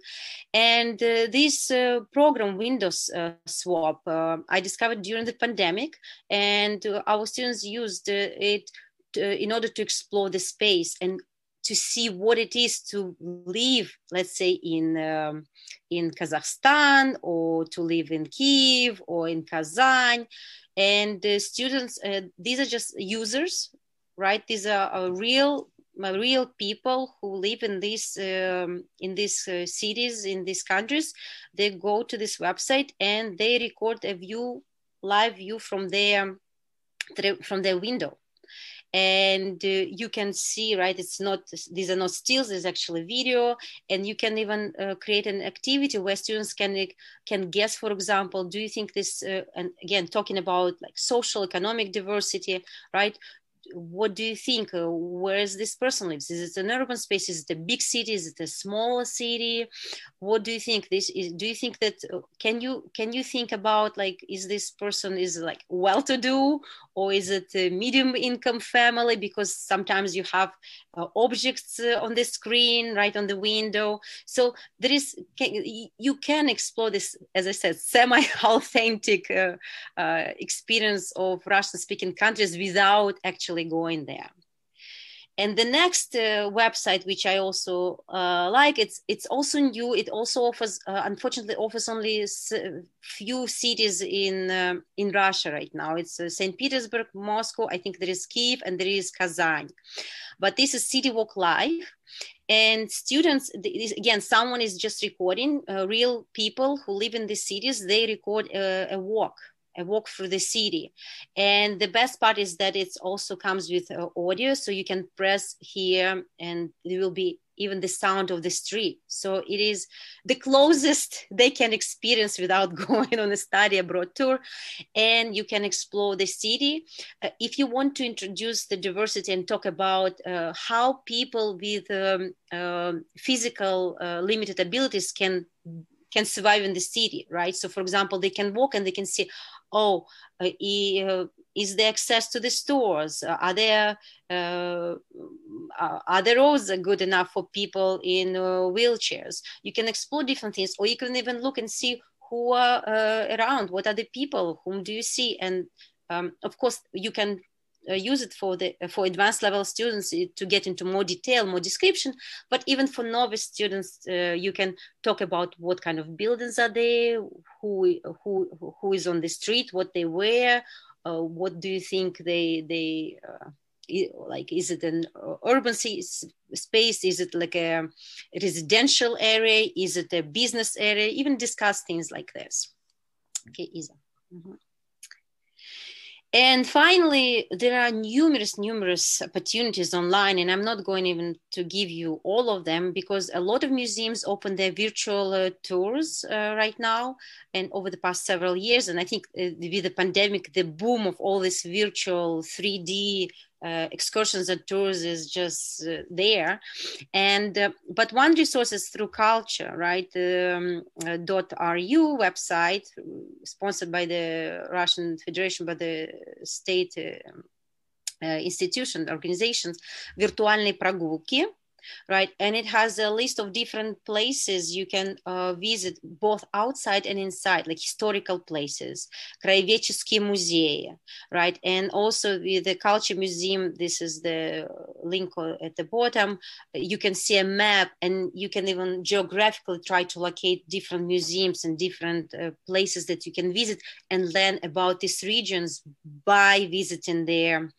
And uh, this program, Windows Swap, I discovered during the pandemic, and our students used it in order to explore the space and to see what it is to live, let's say, in um, in Kazakhstan or to live in Kiev or in Kazan. And the students, uh, these are just users, right? These are, are real real people who live in these um, in these uh, cities in these countries they go to this website and they record a view live view from their from their window and uh, you can see right it's not these are not stills there's actually video and you can even uh, create an activity where students can can guess for example do you think this uh, and again talking about like social economic diversity right what do you think? Uh, where is this person lives? Is it an urban space? Is it a big city? Is it a small city? What do you think? This is. Do you think that uh, can you can you think about like is this person is like well-to-do or is it a medium income family? Because sometimes you have uh, objects uh, on the screen, right on the window. So there is can, you can explore this, as I said, semi-authentic uh, experience of Russian-speaking countries without actually going there. And the next uh, website, which I also uh, like, it's it's also new. It also offers, uh, unfortunately, offers only few cities in uh, in Russia right now. It's uh, Saint Petersburg, Moscow. I think there is Kiev and there is Kazan. But this is City Walk Live, and students again, someone is just recording uh, real people who live in these cities. They record a walk a walk through the city. And the best part is that it also comes with uh, audio so you can press here and there will be even the sound of the street. So it is the closest they can experience without going on a study abroad tour and you can explore the city. Uh, if you want to introduce the diversity and talk about uh, how people with um, uh, physical uh, limited abilities can can survive in the city right so for example they can walk and they can see oh, uh, uh, is there access to the stores? Uh, are there uh, are the roads good enough for people in uh, wheelchairs? You can explore different things, or you can even look and see who are uh, around. What are the people? Whom do you see? And um, of course, you can uh, use it for the for advanced level students uh, to get into more detail more description. But even for novice students uh, you can talk about what kind of buildings are there who who who is on the street what they wear uh, what do you think they they uh, like is it an urban space? Is it like a residential area? Is it a business area? Even discuss things like this. Okay isa. Mm -hmm. And finally, there are numerous, numerous opportunities online, and I'm not going even to give you all of them because a lot of museums open their virtual uh, tours uh, right now and over the past several years. And I think uh, with the pandemic, the boom of all this virtual 3D uh, excursions and tours is just uh, there and uh, but one resource is through culture right um, uh, ru website sponsored by the russian federation by the state uh, uh, institution organizations виртуальные прогулки right? And it has a list of different places you can uh, visit both outside and inside, like historical places, краеведческие музеи, right? And also with the culture museum, this is the link at the bottom, you can see a map and you can even geographically try to locate different museums and different uh, places that you can visit and learn about these regions by visiting their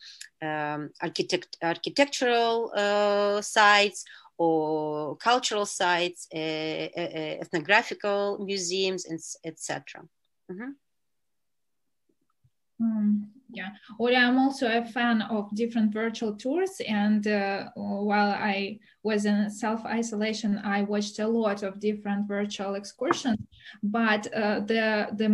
um, architect, architectural uh, sites or cultural sites, uh, uh, ethnographical museums, etc. Mm -hmm. mm. Yeah, or I'm also a fan of different virtual tours. And uh, while I was in self isolation, I watched a lot of different virtual excursions. But uh, the the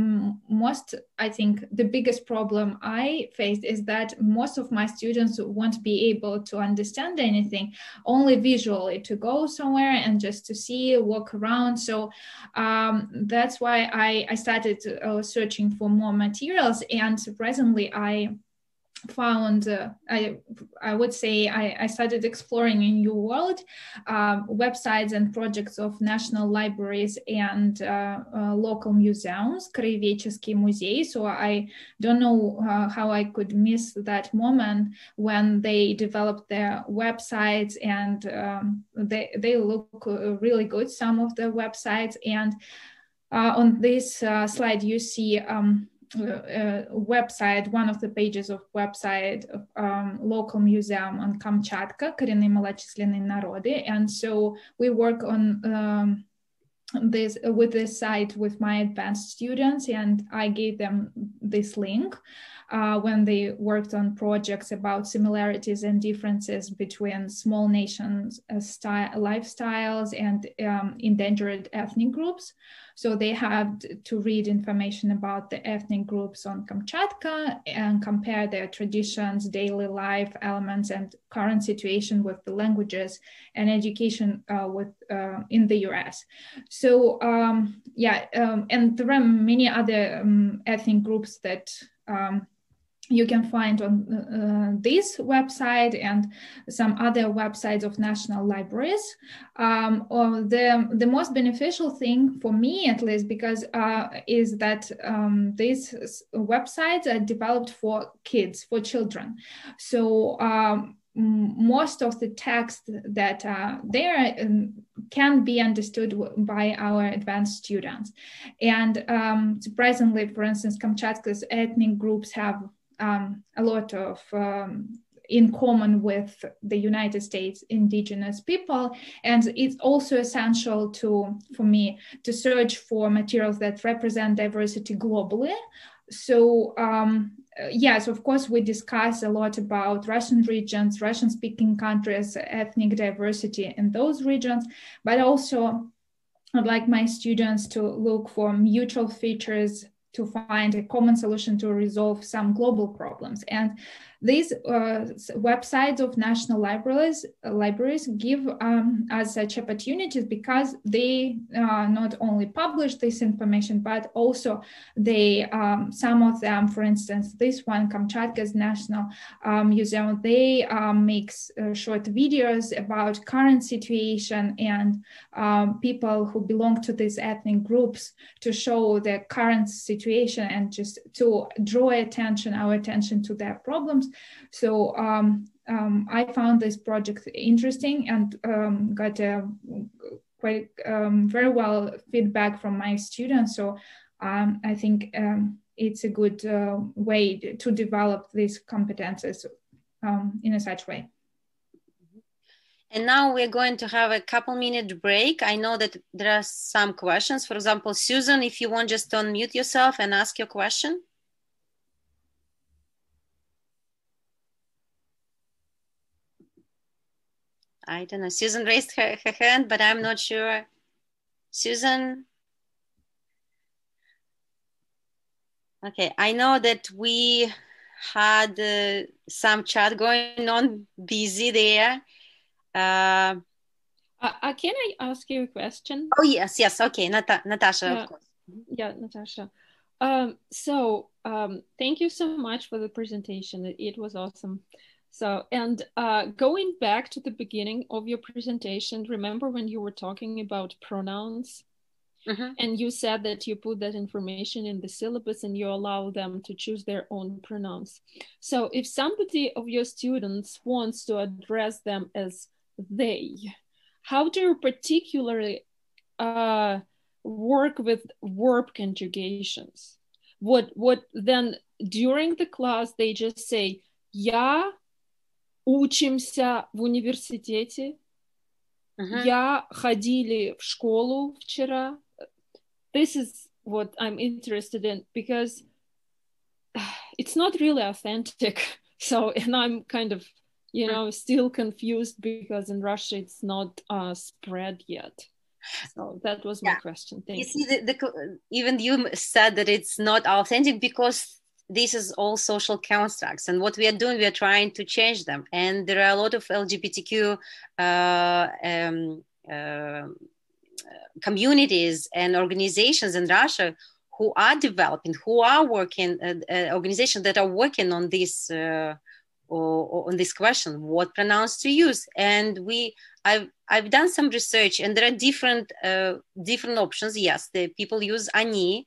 most, I think, the biggest problem I faced is that most of my students won't be able to understand anything, only visually to go somewhere and just to see, walk around. So um, that's why I, I started uh, searching for more materials. And surprisingly, I found uh, I, I would say I, I, started exploring a new world um, websites and projects of national libraries and uh, uh, local museums краеведческий музей so I don't know uh, how I could miss that moment when they developed their websites and um, they, they look uh, really good some of the websites and uh, on this slide you see um, uh, website, one of the pages of website of um, local museum on Kamchatka, коренные малочисленные народы. And so we work on um, this with this site with my advanced students and I gave them this link uh, when they worked on projects about similarities and differences between small nations uh, style, lifestyles and um, endangered ethnic groups. So they had to read information about the ethnic groups on Kamchatka and compare their traditions, daily life elements, and current situation with the languages and education uh, with uh, in the US. So um, yeah, um, and there are many other um, ethnic groups that um, you can find on uh, this website and some other websites of national libraries. Um, or the, the most beneficial thing for me, at least, because uh, is that um, these websites are developed for kids, for children. So um, most of the text that are there um, can be understood by our advanced students. And um, surprisingly, for instance, Kamchatka's ethnic groups have um, a lot of um, in common with the United States indigenous people. And it's also essential to, for me, to search for materials that represent diversity globally. So um, yes, of course, we discuss a lot about Russian regions, Russian speaking countries, ethnic diversity in those regions, but also I'd like my students to look for mutual features to find a common solution to resolve some global problems. And these uh, websites of national libraries uh, libraries give um, us such opportunities because they uh, not only publish this information but also they um, some of them for instance this one kamchatka's national um, museum they um, makes short videos about current situation and um, people who belong to these ethnic groups to show the current situation and just to draw attention our attention to their problems so um, um, I found this project interesting and um, got a quite um, very well feedback from my students. So um, I think um, it's a good uh, way to develop these competences in a such way. And now we're going to have a couple minute break. I know that there are some questions. For example, Susan, if you want just unmute yourself and ask your question. I don't know. Susan raised her, her hand, but I'm not sure. Susan? Okay, I know that we had uh, some chat going on, busy there. Uh, uh, uh, can I ask you a question? Oh, yes, yes. Okay, Nat- Natasha, yeah. of course. Yeah, Natasha. Um, so, um, thank you so much for the presentation. It, it was awesome. So, and uh, going back to the beginning of your presentation, remember when you were talking about pronouns? Mm-hmm. And you said that you put that information in the syllabus and you allow them to choose their own pronouns. So, if somebody of your students wants to address them as they, how do you particularly uh, work with verb conjugations? What what then during the class they just say я учимся в университете. Uh-huh. Я ходили в школу вчера. This is what I'm interested in because it's not really authentic. So, and I'm kind of, you know, still confused because in Russia it's not uh, spread yet. So that was my yeah. question. Thank you. You see, the, the, even you said that it's not authentic because this is all social constructs. And what we are doing we are trying to change them. And there are a lot of lgbtq uh, um, uh, communities and organizations in russia who are developing who are working uh, uh organizations that are working on this uh, or, on this question what pronouns to use? And we i've i've done some research and there are different uh, different options. Yes the people use ani.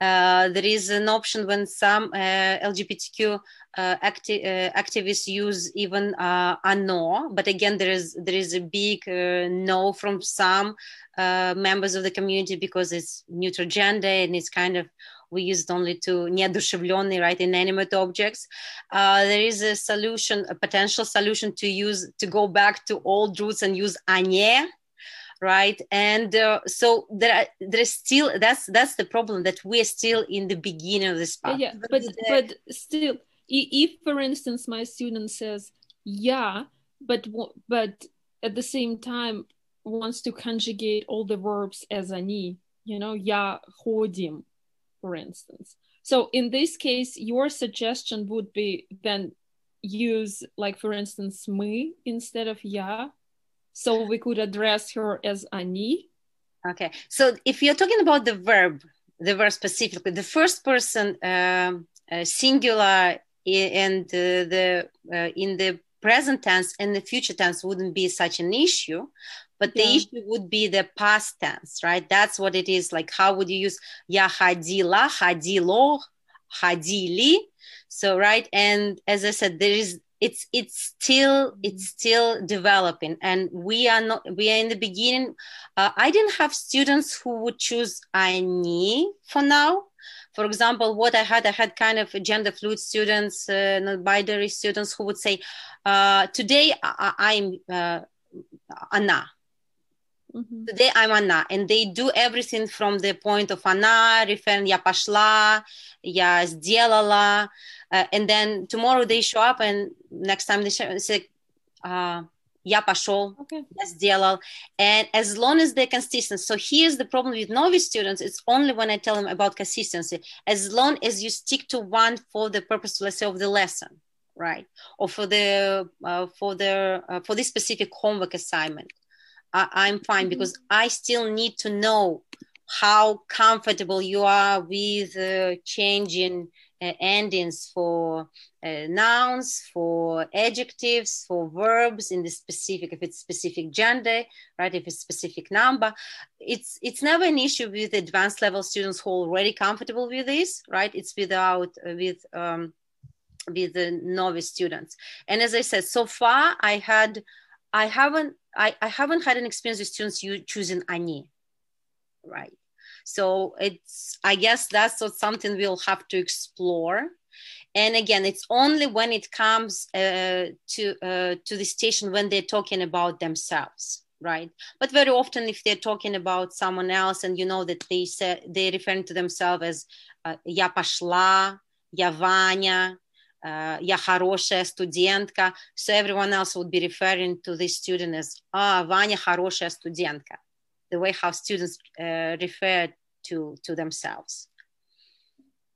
Uh, there is an option when some uh, LGBTQ uh, acti- activists use even uh, a no, but again there is there is a big no from some members of the community because it's neutral gender and it's kind of we use it only to неодушевленные, right, inanimate objects. Uh, there is a solution, a potential solution to use, to go back to old roots and use ане, right and uh, so there are, there's still that's that's the problem that we're still in the beginning of this path yeah but but still if for instance my student says yeah but but at the same time wants to conjugate all the verbs as ani you know, я ходим, for instance. So in this case, your suggestion would be then use like for instance мы instead of я so we could address her as они okay so if you're talking about the verb the verb specifically the first person uh, uh, singular and uh, the uh, in the present tense and the future tense wouldn't be such an issue but yeah. the issue would be the past tense right that's what it is like how would you use я ходила ходило ходили so right and as i said there is it's it's still it's still developing and we are not we are in the beginning uh, i didn't have students who would choose они for now for example what i had i had kind of gender fluid students uh, non-binary students who would say uh, today I, am uh, она Mm-hmm. Today I'm Anna, and they do everything from the point of Anna, referring я пошла, я сделала, uh, and then tomorrow they show up, and next time they say, uh, я пошел, okay. я сделал, and as long as they're consistent. So here's the problem with novice students: it's only when I tell them about consistency. As long as you stick to one for the purpose, let's say, of the lesson, right, or for the uh, for the uh, for this specific homework assignment I, am fine mm-hmm. because I still need to know how comfortable you are with uh, changing uh, endings for uh, nouns, for adjectives, for verbs in the specific, if it's specific gender, right? If it's specific number, it's it's never an issue with advanced level students who are already comfortable with this, right? It's without uh, with um, with the novice students. And as I said, so far I had I haven't I, I haven't had an experience with students you choosing any, right? So it's I guess that's something we'll have to explore. And again, it's only when it comes uh, to uh, to the station when they're talking about themselves, right? But very often, if they're talking about someone else, and you know that they say they're referring to themselves as uh, "я пошла," "я Ваня," uh, я хорошая студентка. So everyone else would be referring to this student as, ah, Vanya хорошая студентка. The way how students uh, refer to, to themselves.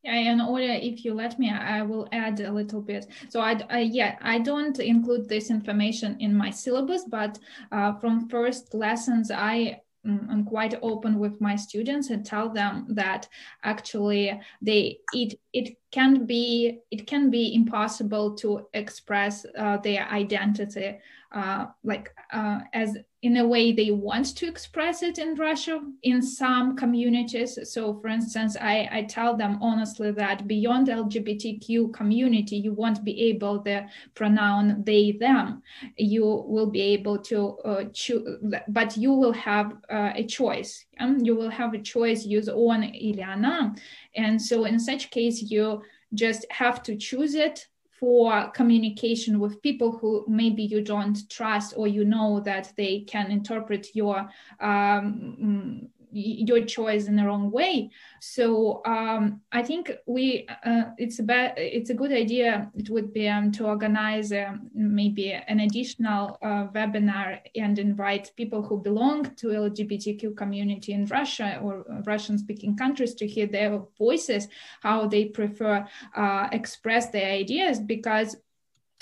And Oля, if you let me, I will add a little bit. So I, I yeah, I don't include this information in my syllabus, but uh, from first lessons, I Mm, I'm quite open with my students and tell them that actually they it it can be it can be impossible to express uh, their identity uh, like uh, as in a way they want to express it in Russia in some communities. So, for instance, I, I tell them honestly that beyond LGBTQ community, you won't be able to pronoun they them. You will be able to uh, choose, but you will have uh, a choice. Um, you will have a choice use on Iliana, and so in such case, you just have to choose it for communication with people who maybe you don't trust or you know that they can interpret your um, your choice in the wrong way so um, i think we uh, it's a bad it's a good idea it would be um, to organize uh, maybe an additional uh, webinar and invite people who belong to lgbtq community in russia or russian speaking countries to hear their voices how they prefer uh, express their ideas because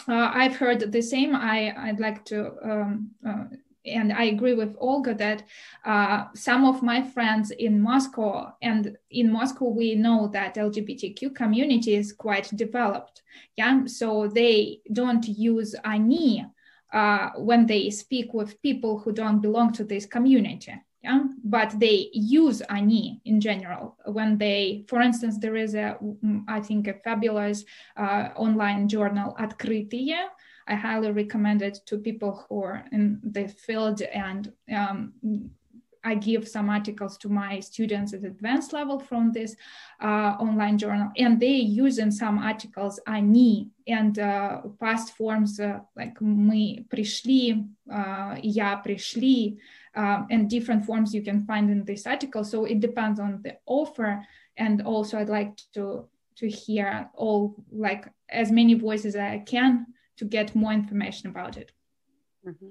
uh, I've heard the same. I, I'd like to um, uh, and I agree with Olga that uh, some of my friends in Moscow, and in Moscow, we know that LGBTQ community is quite developed. Yeah, so they don't use ani uh, when they speak with people who don't belong to this community. Yeah, but they use ani in general when they, for instance, there is a, I think, a fabulous uh, online journal, Открытие, I highly recommend it to people who are in the field and um, I give some articles to my students at advanced level from this uh, online journal, and they use in some articles "они" and uh, past forms uh, like "мы пришли," uh, "я пришли," uh, and different forms you can find in this article. So it depends on the offer, and also I'd like to to hear all like as many voices as I can to get more information about it. Mm-hmm.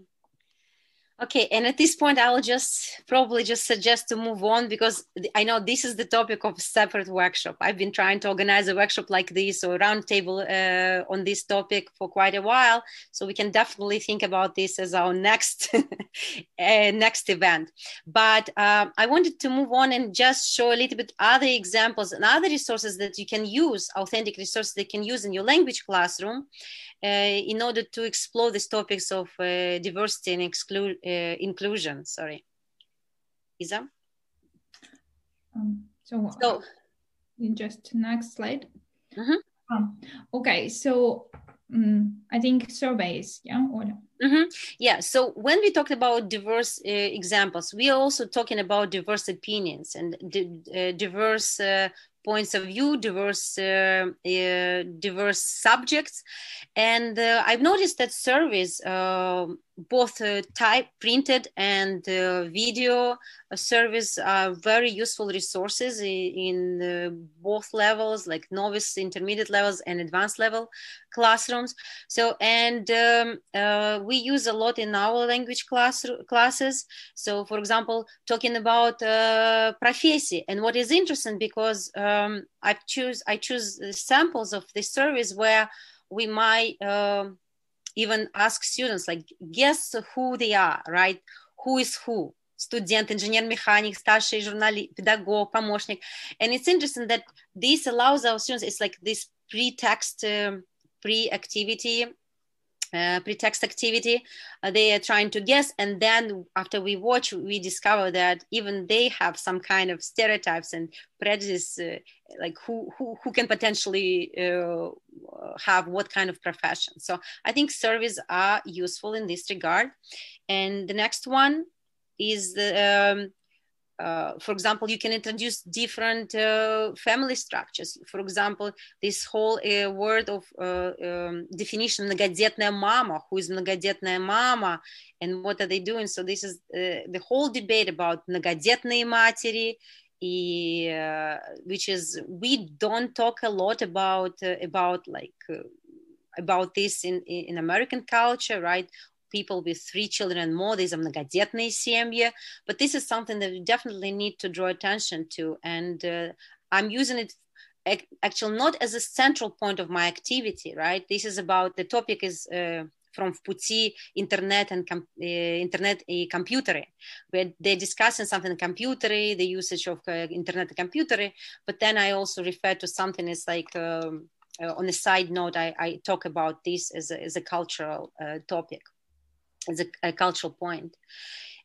Okay, and at this point, I'll just probably just suggest to move on because I know this is the topic of a separate workshop. I've been trying to organize a workshop like this or roundtable uh, on this topic for quite a while, so we can definitely think about this as our next uh, next event. But um, I wanted to move on and just show a little bit other examples and other resources that you can use, authentic resources that you can use in your language classroom uh, in order to explore these topics of uh, diversity and exclu- uh, inclusion. Sorry, Isa. Um, so, so just next slide. Mm-hmm. Um, okay, so um, I think surveys, yeah, or Mm-hmm. Yeah. So when we talked about diverse uh, examples, we are also talking about diverse opinions and di- uh, diverse uh, points of view, diverse uh, uh, diverse subjects, and uh, I've noticed that surveys, um, both type printed and video service are very useful resources in, in both levels, like novice, intermediate levels, and advanced level classrooms. So, and um, uh, we use a lot in our language class classes. So, for example, talking about uh, and what is interesting because um, I choose I choose samples of the service where we might uh, even ask students like guess who they are, right? Who is who? студент, инженер-механик, старший журналист, педагог, помощник. And it's interesting that this allows our students, it's like this pre-text, um, pre-activity uh, pretext activity. Uh, they are trying to guess and then after we watch we discover that even they have some kind of stereotypes and prejudice uh, like who, who who can potentially uh, have what kind of profession. So i think surveys are useful in this regard. And the next one is the um, uh, for example, you can introduce different uh, family structures. For example, this whole uh, word of uh, um, definition многодетная mama, who is многодетная mama, and what are they doing? So this is uh, the whole debate about многодетные матери, uh, which is we don't talk a lot about about like about this in in American culture, right? people with three children and more. These are многодетные семьи. But this is something that we definitely need to draw attention to. And uh, I'm using it actually not as a central point of my activity, right? This is about the topic is uh, from Puti internet and com- uh, internet and computer, where they're discussing something computer, the usage of uh, internet and computer. But then I also refer to something as like um, uh, on a side note, I, I, talk about this as a, as a cultural uh, topic as a, a cultural point.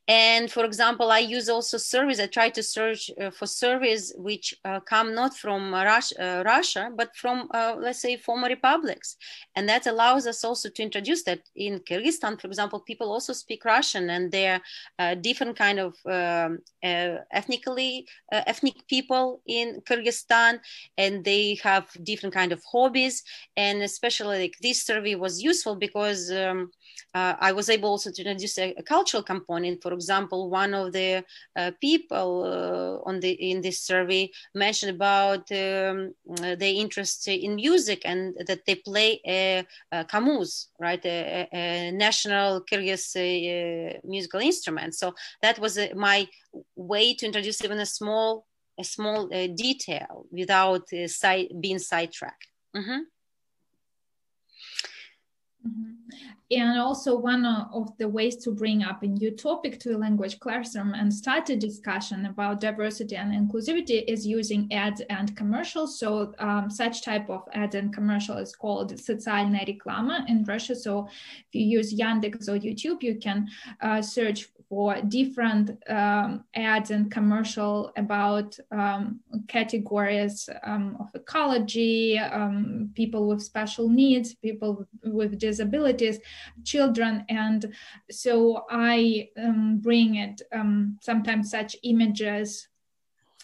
And for example i use also surveys i try to search uh, for surveys which uh, come not from uh, russia, uh, russia but from uh, let's say former republics. And that allows us also to introduce that in kyrgyzstan for example people also speak russian and they're uh, different kind of um, ethnically ethnic people in kyrgyzstan and they have different kind of hobbies. And especially like this survey was useful because um, i was able also to introduce a, a cultural component for example, one of the uh, people uh, on the in this survey mentioned about um, uh, their interest in music and that they play a, a komuz, right, a, a national Kyrgyz uh, musical instrument. So that was uh, my way to introduce even a small a small uh, detail without side, being sidetracked. Mm-hmm. Mm-hmm. And also, one of the ways to bring up a new topic to a language classroom and start a discussion about diversity and inclusivity is using ads and commercials. So, um, such type of ad and commercial is called социальная реклама in Russia. So, if you use Yandex or YouTube, you can uh, search for different um, ads and commercial about um, categories um, of ecology, um, people with special needs, people with disabilities children. And so i um, bring it sometimes such images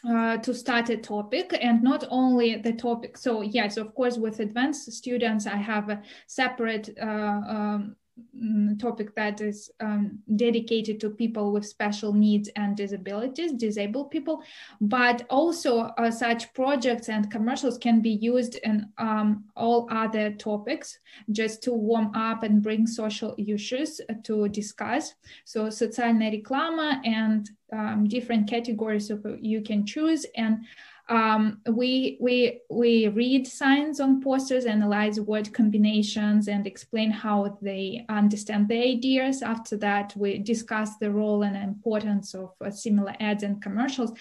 uh, to start a topic. And not only the topic so yes of course with advanced students i have a separate uh, um, topic that is um, dedicated to people with special needs and disabilities, disabled people, but also uh, such projects and commercials can be used in um, all other topics just to warm up and bring social issues to discuss. So социальная реклама and um, different categories of you can choose and um, we we we read signs on posters, analyze word combinations, and explain how they understand the ideas. After that, we discuss the role and importance of uh, similar ads and commercials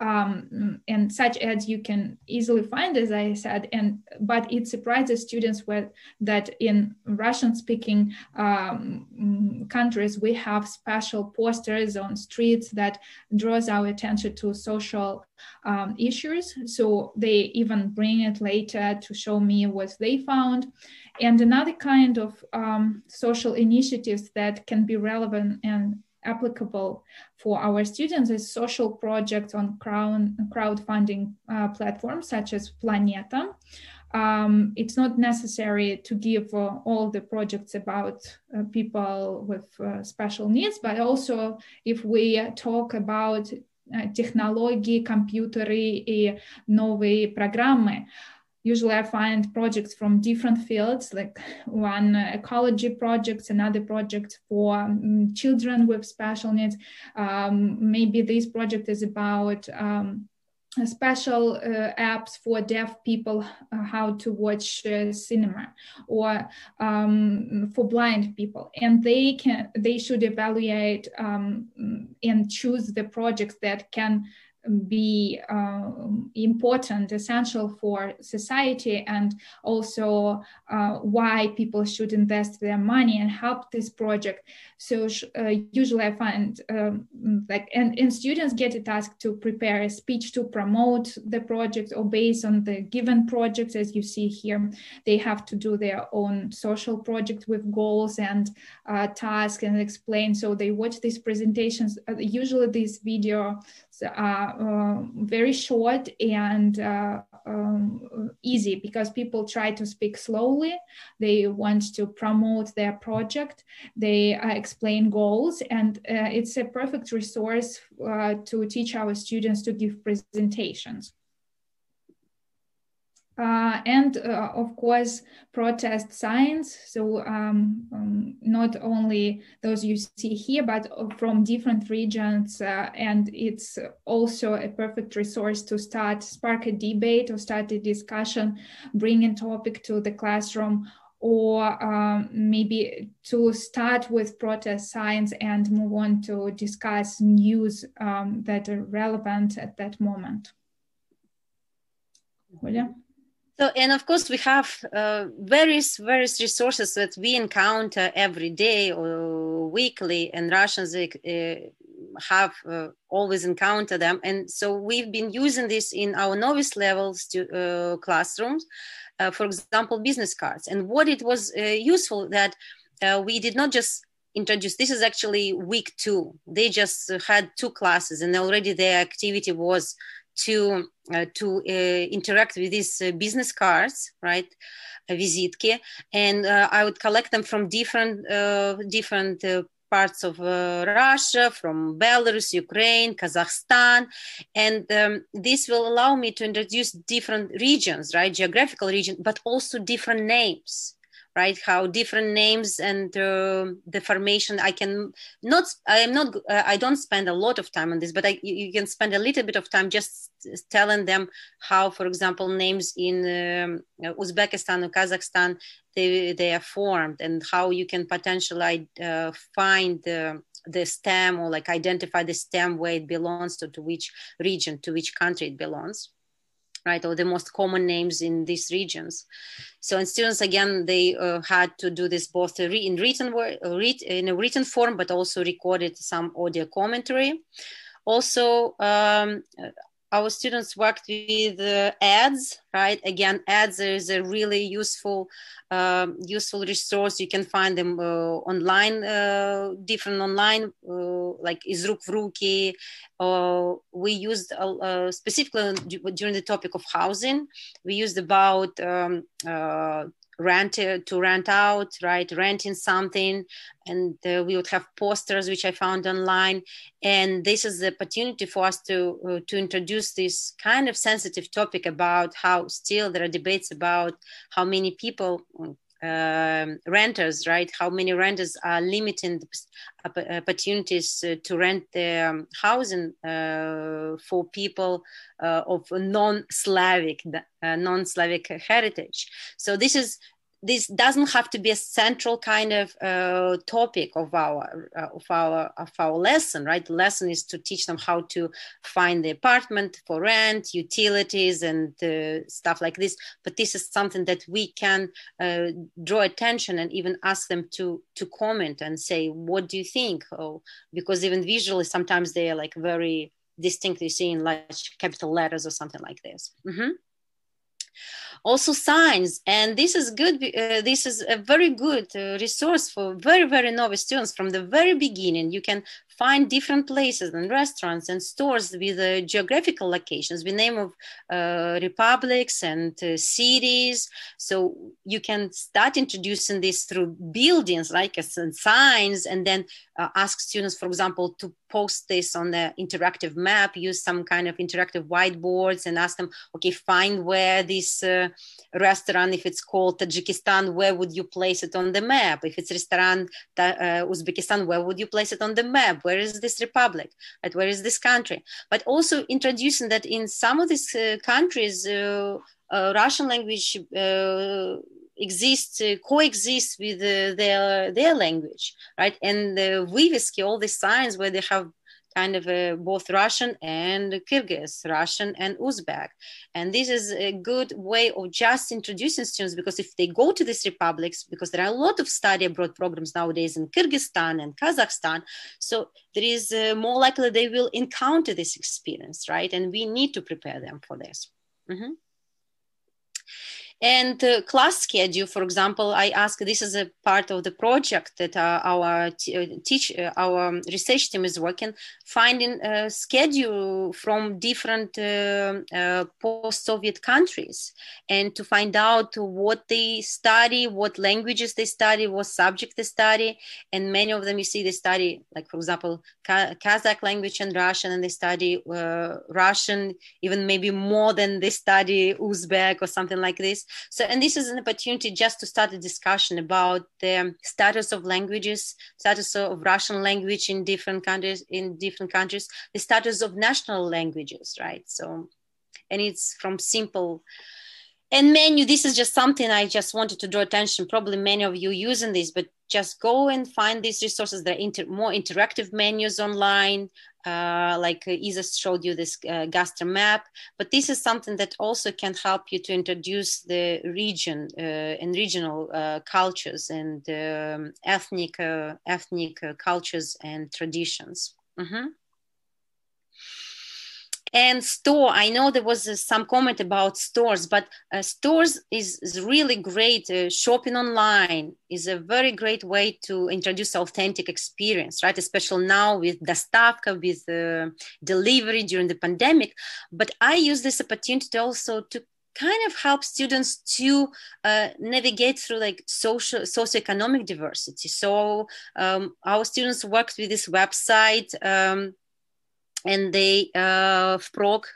um, and such ads you can easily find as i said and but it surprises students with that in russian speaking um, countries we have special posters on streets that draws our attention to social um, issues. So they even bring it later to show me what they found. And another kind of um, social initiatives that can be relevant and applicable for our students is social projects on crowd, crowdfunding uh, platforms such as Planeta. Um, it's not necessary to give uh, all the projects about uh, people with uh, special needs, but also if we talk about технологии, компьютеры и новые программы, usually I find projects from different fields, like one ecology projects, another project for um, children with special needs. Um, maybe this project is about um, special uh, apps for deaf people uh, how to watch uh, cinema or um, for blind people and they can they should evaluate um, and choose the projects that can be uh, important, essential for society, and also uh, why people should invest their money and help this project. So uh, usually I find um, like, and, and students get a task to prepare a speech to promote the project or based on the given projects, as you see here, they have to do their own social project with goals and uh, tasks and explain. So they watch these presentations. Uh, usually these videos are uh, very short and uh, um, easy because people try to speak slowly. They want to promote their project. They uh, explain goals, and uh, it's a perfect resource uh, to teach our students to give presentations. Uh, and uh, of course protest signs so um, um, not only those you see here but from different regions uh, and it's also a perfect resource to start spark a debate or start a discussion bring a topic to the classroom or um, maybe to start with protest signs and move on to discuss news um, that are relevant at that moment. Julia? So, and of course, we have uh, various various resources that we encounter every day or weekly, and Russians uh, have uh, always encounter them. And so, we've been using this in our novice levels to, uh, classrooms, uh, for example, business cards. And what it was uh, useful that we did not just introduce. This is actually week two. They just had two classes, and already their activity was to uh, to uh, interact with these uh, business cards, right, vizitki, and I would collect them from different different parts of uh, Russia, from Belarus, Ukraine, Kazakhstan, and um, this will allow me to introduce different regions, right, geographical region, but also different names right? How different names and uh, the formation i can not i am not uh, i don't spend a lot of time on this but I, you, can spend a little bit of time just telling them how for example names in um, uzbekistan or kazakhstan they, they are formed and how you can potentially uh, find the the stem or like identify the stem where it belongs to, to which region to which country it belongs right or the most common names in these regions. So and students again they uh, had to do this both in written uh, read in a written form but also recorded some audio commentary. Also um, our students worked with uh, ads right? Again ads is a really useful um, useful resource. You can find them uh, online uh, different online uh, like izruk vruki uh, we used uh, specifically during the topic of housing we used about um, rent to rent out right renting something and uh, we would have posters which i found online. And this is the opportunity for us to uh, to introduce this kind of sensitive topic about how still there are debates about how many people um, renters, right? How many renters are limiting the opportunities uh, to rent their um, housing uh, for people uh, of non-Slavic, uh, non-Slavic heritage. So this is this doesn't have to be a central kind of uh, topic of our uh, of our of our lesson right? The lesson is to teach them how to find the apartment for rent utilities and uh, stuff like this. But this is something that we can uh, draw attention and even ask them to to comment and say what do you think? Oh, because even visually sometimes they are like very distinctly seen large capital letters or something like this. Mm-hmm also signs and this is good uh, this is a very good uh, resource for very very novice students from the very beginning. You can find different places and restaurants and stores with uh, geographical locations with name of uh, republics and uh, cities. So you can start introducing this through buildings like and signs and then uh, ask students for example to post this on the interactive map use some kind of interactive whiteboards and ask them okay find where this uh, restaurant if it's called tajikistan where would you place it on the map? If it's restaurant uh, uzbekistan where would you place it on the map where is this republic? Right where is this country? But also introducing that in some of these uh, countries uh, uh, russian language uh, exists uh, coexists with their their language right? And the Vivesky, all these signs where they have kind of a, both Russian and Kyrgyz, Russian and Uzbek. And this is a good way of just introducing students because if they go to these republics, because there are a lot of study abroad programs nowadays in Kyrgyzstan and Kazakhstan, so there is uh, more likely they will encounter this experience, right? And we need to prepare them for this. Mm-hmm. And uh, class schedule, for example, I ask, this is a part of the project that uh, our t- uh, teach, uh, our research team is working, finding a schedule from different uh, uh, post-Soviet countries and to find out what they study, what languages they study, what subject they study. And many of them, you see, they study, like, for example, Ka- Kazakh language and Russian, and they study Russian even maybe more than they study Uzbek or something like this. So, and this is an opportunity just to start a discussion about the status of languages, status of Russian language in different countries, in different countries, the status of national languages, right? So, and it's from simple and menu this is just something i just wanted to draw attention. Probably many of you using this but just go and find these resources there are inter- more interactive menus online uh, like uh, Isa showed you this uh, Gastro map, but this is something that also can help you to introduce the region uh, and regional uh, cultures and um, ethnic uh, ethnic cultures and traditions. Mm-hmm and store i know there was uh, some comment about stores but uh, stores is, is really great uh, shopping online is a very great way to introduce authentic experience right? Especially now with dostavka with uh, delivery during the pandemic. But i use this opportunity also to kind of help students to uh, navigate through like social socioeconomic diversity. So um, our students worked with this website um, and they uh, frog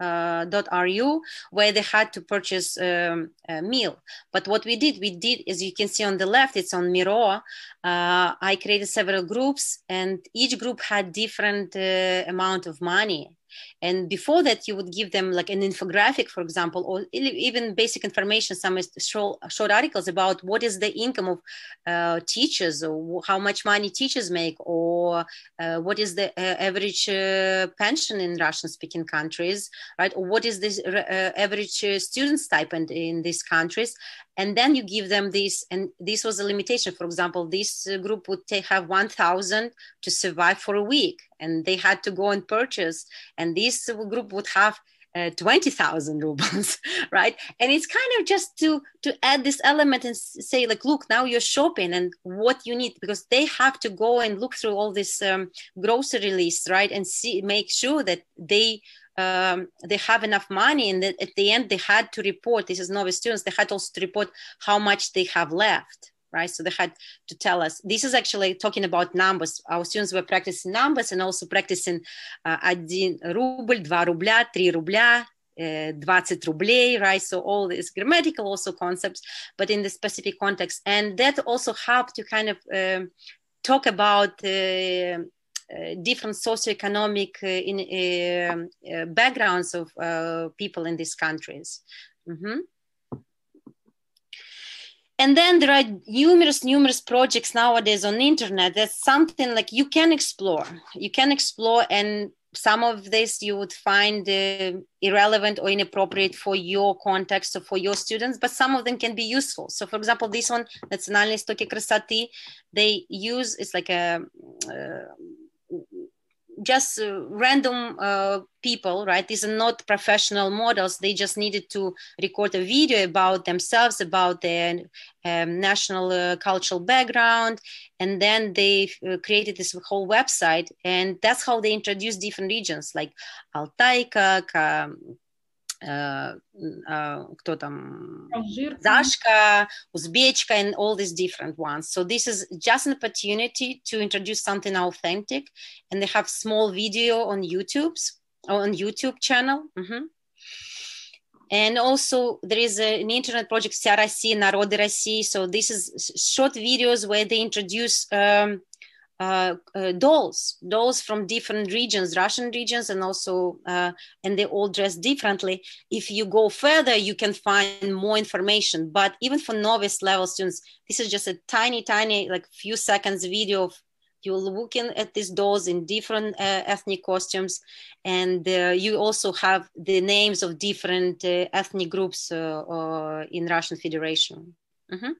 uh, .ru where they had to purchase um, a meal. But what we did, we did, as you can see on the left, it's on Miro. Uh, I created several groups, and each group had different uh, amount of money and before that you would give them like an infographic for example or even basic information some short, articles about what is the income of uh, teachers or how much money teachers make or uh, what is the uh, average uh, pension in russian speaking countries right? Or what is this uh, average uh, student stipend in these countries? And then you give them this and this was a limitation. For example this group would take, have 1000 to survive for a week and they had to go and purchase and this group would have uh, 20,000 rubles, right? And it's kind of just to to add this element and say like, look, now you're shopping and what you need because they have to go and look through all this um, grocery list, right? And see, make sure that they um, they have enough money and that at the end they had to report. This is novice students. They had also to report how much they have left right? So they had to tell us. This is actually talking about numbers. Our students were practicing numbers and also practicing uh, один рубль, два рубля, три рубля, 20 рублей, right? So all these grammatical also concepts, but in the specific context. And that also helped to kind of uh, talk about uh, uh, different socioeconomic uh, in, uh, backgrounds of people in these countries. Mm-hmm and then there are numerous numerous projects nowadays on the internet that's something like you can explore you can explore and some of this you would find uh, irrelevant or inappropriate for your context or for your students but some of them can be useful so for example this one национальные истоки красоты they use it's like a uh, just uh, random uh, people, right? These are not professional models. They just needed to record a video about themselves, about their um, national uh, cultural background, and then they uh, created this whole website. And that's how they introduced different regions like Altaica, uh, uh, кто там, Zashka, Uzbekka, and all these different ones. So this is just an opportunity to introduce something authentic, and they have small video on YouTube's on YouTube channel. Mm-hmm. And also there is a, an internet project Вся Россия, Народы России. So this is short videos where they introduce um, uh, uh, dolls, dolls from different regions, Russian regions, and also, uh, and they all dress differently. If you go further, you can find more information. But even for novice level students, this is just a tiny, tiny, like few seconds video of you're looking at these dolls in different uh, ethnic costumes, and uh, you also have the names of different uh, ethnic groups in Russian Federation. Mm-hmm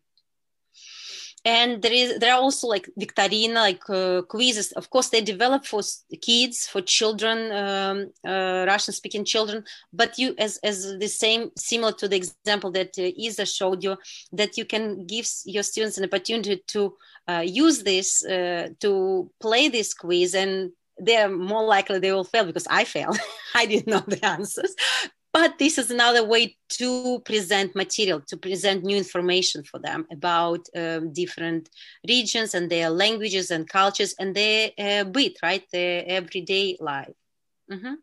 and there is there are also like victorina like uh, quizzes. Of course they develop for kids for children um, uh, russian speaking children. But you as as the same similar to the example that uh, isa showed you that you can give your students an opportunity to uh, use this uh, to play this quiz and they're more likely they will fail because i fail i didn't know the answers but this is another way to present material to present new information for them about um, different regions and their languages and cultures and their uh, bit right? Their everyday life. Mm-hmm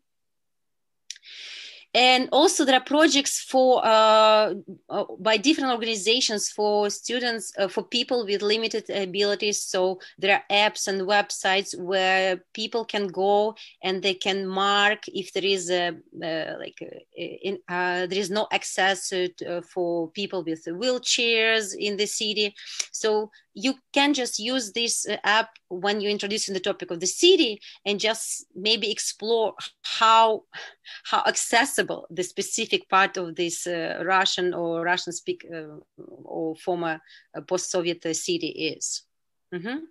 and also there are projects for uh, uh, by different organizations for students uh, for people with limited abilities. So there are apps and websites where people can go and they can mark if there is a uh, like uh, in, uh, there is no access to, for people with wheelchairs in the city. So you can just use this uh, app when you're introducing the topic of the city and just maybe explore how how accessible the specific part of this uh, russian or russian speak uh, or former uh, post-soviet uh, city is. Mm-hmm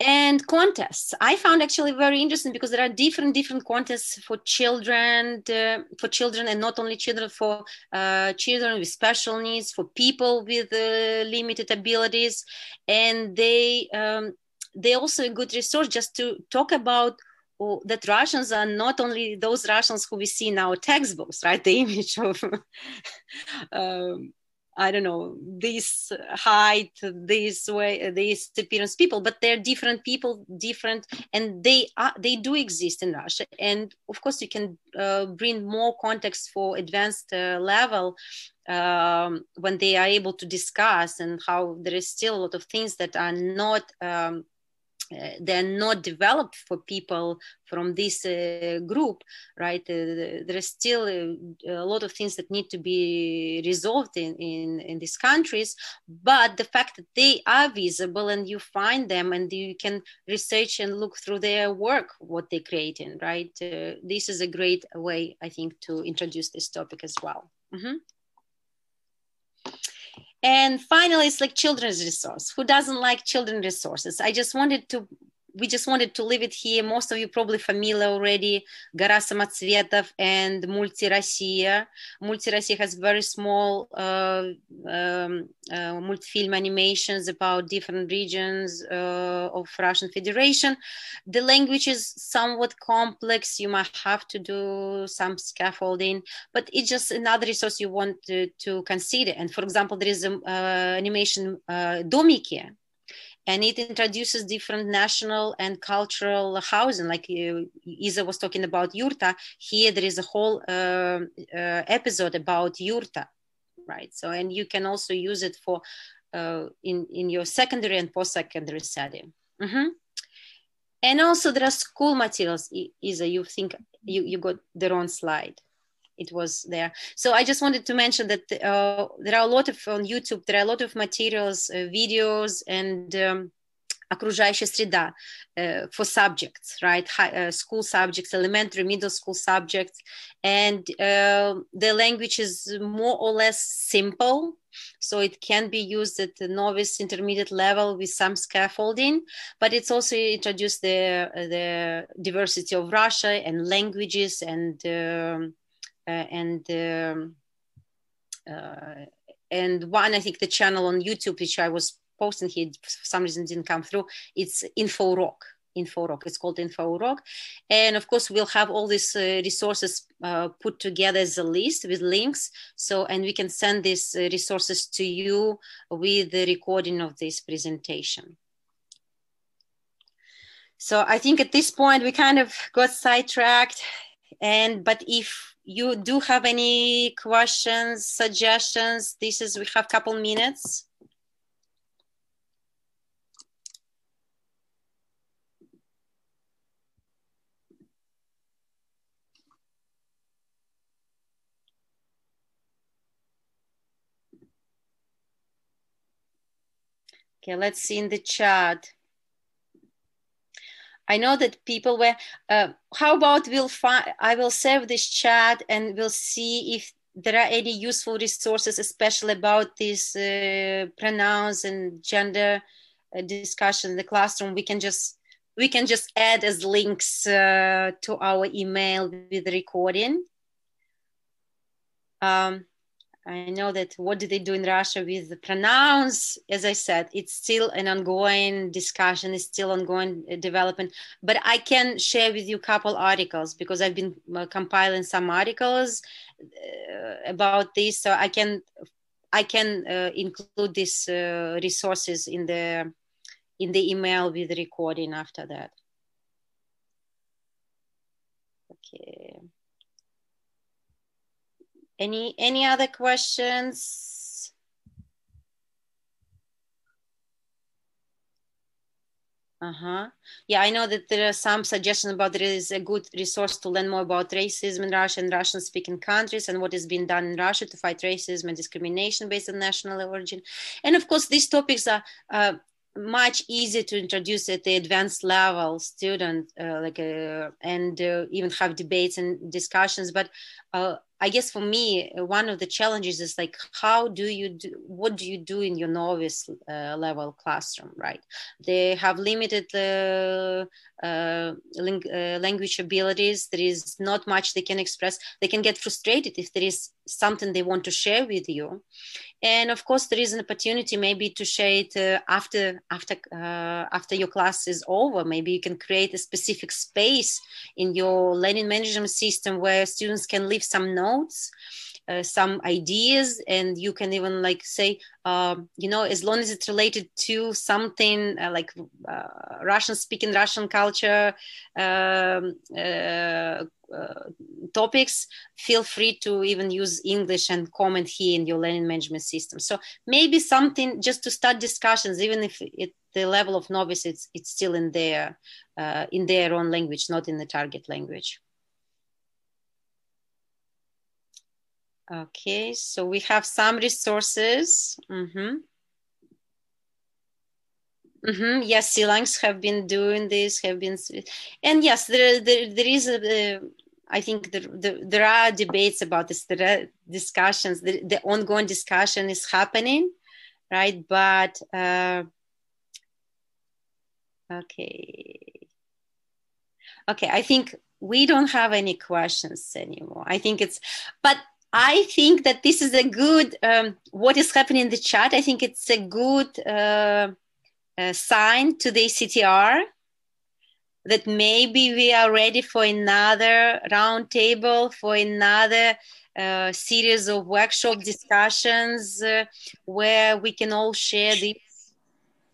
and contests i found actually very interesting because there are different different contests for children uh, for children and not only children for uh, children with special needs for people with uh, limited abilities and they um, they also a good resource just to talk about oh, that Russians are not only those Russians who we see in our textbooks, right? The image of um, I don't know, this height, this way, this appearance people, but they're different people, different, and they are they do exist in Russia. And of course, you can uh, bring more context for advanced uh, level um, when they are able to discuss and how there is still a lot of things that are not um, uh, they're not developed for people from this uh, group right? Uh, there is still a, a, lot of things that need to be resolved in, in in these countries but the fact that they are visible and you find them and you can research and look through their work what they're creating right? Uh, this is a great way i think to introduce this topic as well. Mm-hmm. And finally, it's like children's resource. Who doesn't like children resources? I just wanted to we just wanted to leave it here. Most of you probably familiar already. Gora Samotsvetov and Multi Россия. Multi Россия has very small uh, um, uh, multi-film animations about different regions uh, of Russian Federation. The language is somewhat complex. You might have to do some scaffolding, but it's just another resource you want to, to consider. And for example, there is an uh, animation uh, Domiki, and it introduces different national and cultural housing. Like uh, isa was talking about yurta. Here there is a whole uh, uh, episode about yurta right? So and you can also use it for uh, in in your secondary and post-secondary setting. Mm-hmm. and also there are school materials. Isa you think you, you got the wrong slide it was there. So I just wanted to mention that uh, there are a lot of on YouTube. There are a lot of materials, uh, videos, and um, окружающая среда uh, for subjects, right? High, uh, school subjects, elementary, middle school subjects, and uh, the language is more or less simple. So it can be used at the novice intermediate level with some scaffolding, but it's also introduced the the diversity of Russia and languages and um, uh, and um, uh, and one I think the channel on YouTube which I was posting here for some reason didn't come through. It's Infourok. Info Rock. It's called Infourok, and of course we'll have all these uh, resources uh, put together as a list with links. So and we can send these uh, resources to you with the recording of this presentation. So I think at this point we kind of got sidetracked, and but if you do have any questions, suggestions, this is, we have couple minutes. Okay, let's see in the chat. I know that people were. Uh, how about we'll find? I will save this chat and we'll see if there are any useful resources, especially about these uh, pronouns and gender uh, discussion in the classroom. We can just we can just add as links uh, to our email with the recording. Um, I know that what do they do in Russia with the pronouns? As I said, it's still an ongoing discussion, it's still ongoing uh, development. But I can share with you a couple articles because I've been uh, compiling some articles uh, about this, so I can I can uh, include these uh, resources in the in the email with the recording after that. Okay. Any any other questions? Uh-huh. Yeah, I know that there are some suggestions about there is a good resource to learn more about racism in Russia and Russian speaking countries and what is being done in Russia to fight racism and discrimination based on national origin. And of course, these topics are uh, much easier to introduce at the advanced level student uh, like uh, and uh, even have debates and discussions but uh, I guess for me, uh, one of the challenges is like, how do you do, what do you do in your novice uh, level classroom, right? They have limited uh, uh, ling- uh, language abilities. There is not much they can express. They can get frustrated if there is something they want to share with you. And of course, there is an opportunity maybe to share it uh, after after after your class is over. Maybe you can create a specific space in your learning management system where students can leave some notes uh, some ideas and you can even like say uh, you know as long as it's related to something uh, like uh, russian speaking russian culture um, uh, uh, topics feel free to even use english and comment here in your learning management system. So maybe something just to start discussions even if at the level of novice it's, it's still in their in their own language not in the target language Okay, so we have some resources. Mm-hmm. Mm-hmm. Yes, Silangs have been doing this, have been, and yes, there there, there is a. Uh, I think there, there, there are debates about this. There are discussions. The, the ongoing discussion is happening, right? But uh, Okay. Okay, I think we don't have any questions anymore. I think it's, but I think that this is a good, um, what is happening in the chat, I think it's a good uh, uh, sign to ACTR that maybe we are ready for another roundtable, for another uh, series of workshop discussions uh, where we can all share these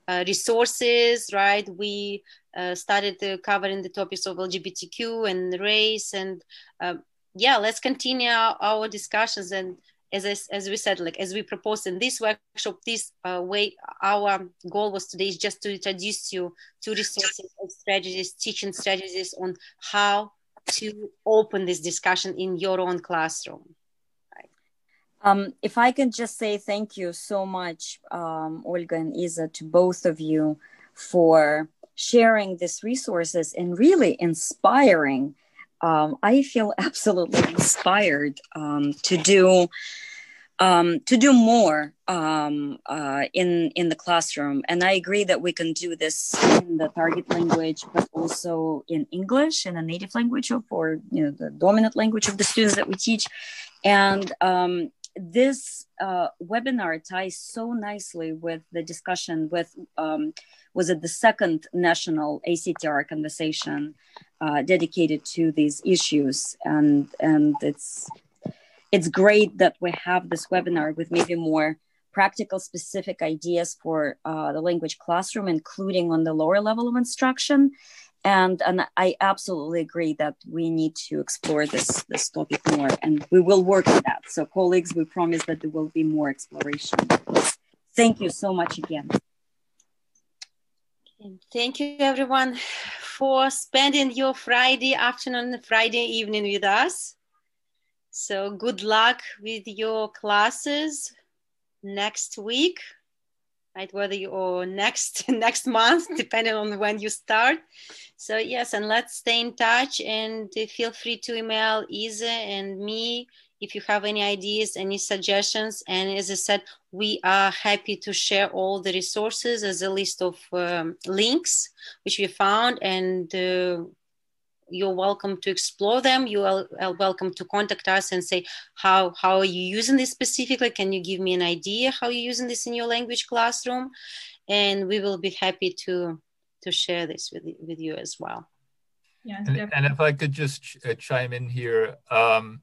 uh, resources, right? We uh, started covering the topics of LGBTQ and race, and uh, yeah, let's continue our, discussions and as, I, as we said, like as we proposed in this workshop, this uh, way, our goal was today is just to introduce you to resources and strategies, teaching strategies on how to open this discussion in your own classroom. Um, if I can just say thank you so much, um, Olga and Isa, to both of you for sharing these resources and really inspiring. Um, I feel absolutely inspired um, to do um, to do more um, uh, in in the classroom. And I agree that we can do this in the target language, but also in English, in a native language of or you know the dominant language of the students that we teach. And um, this uh, webinar ties so nicely with the discussion with um, was it the second national ACTR conversation uh, dedicated to these issues. And and it's it's great that we have this webinar with maybe more practical specific ideas for uh, the language classroom including on the lower level of instruction and and i absolutely agree that we need to explore this this topic more and we will work on that. So colleagues we promise that there will be more exploration. Thank you so much again. Thank you everyone for spending your friday afternoon friday evening with us. So good luck with your classes next week right? Whether you or next next month depending on when you start. So yes and let's stay in touch and feel free to email isa and me if you have any ideas any suggestions. And as i said we are happy to share all the resources as a list of um, links which we found and uh, you're welcome to explore them. You are, welcome to contact us and say, how, how are you using this specifically? Can you give me an idea how you're using this in your language classroom? And we will be happy to, to share this with, with you as well. Yeah, and, and if I could just ch- uh, chime in here, um,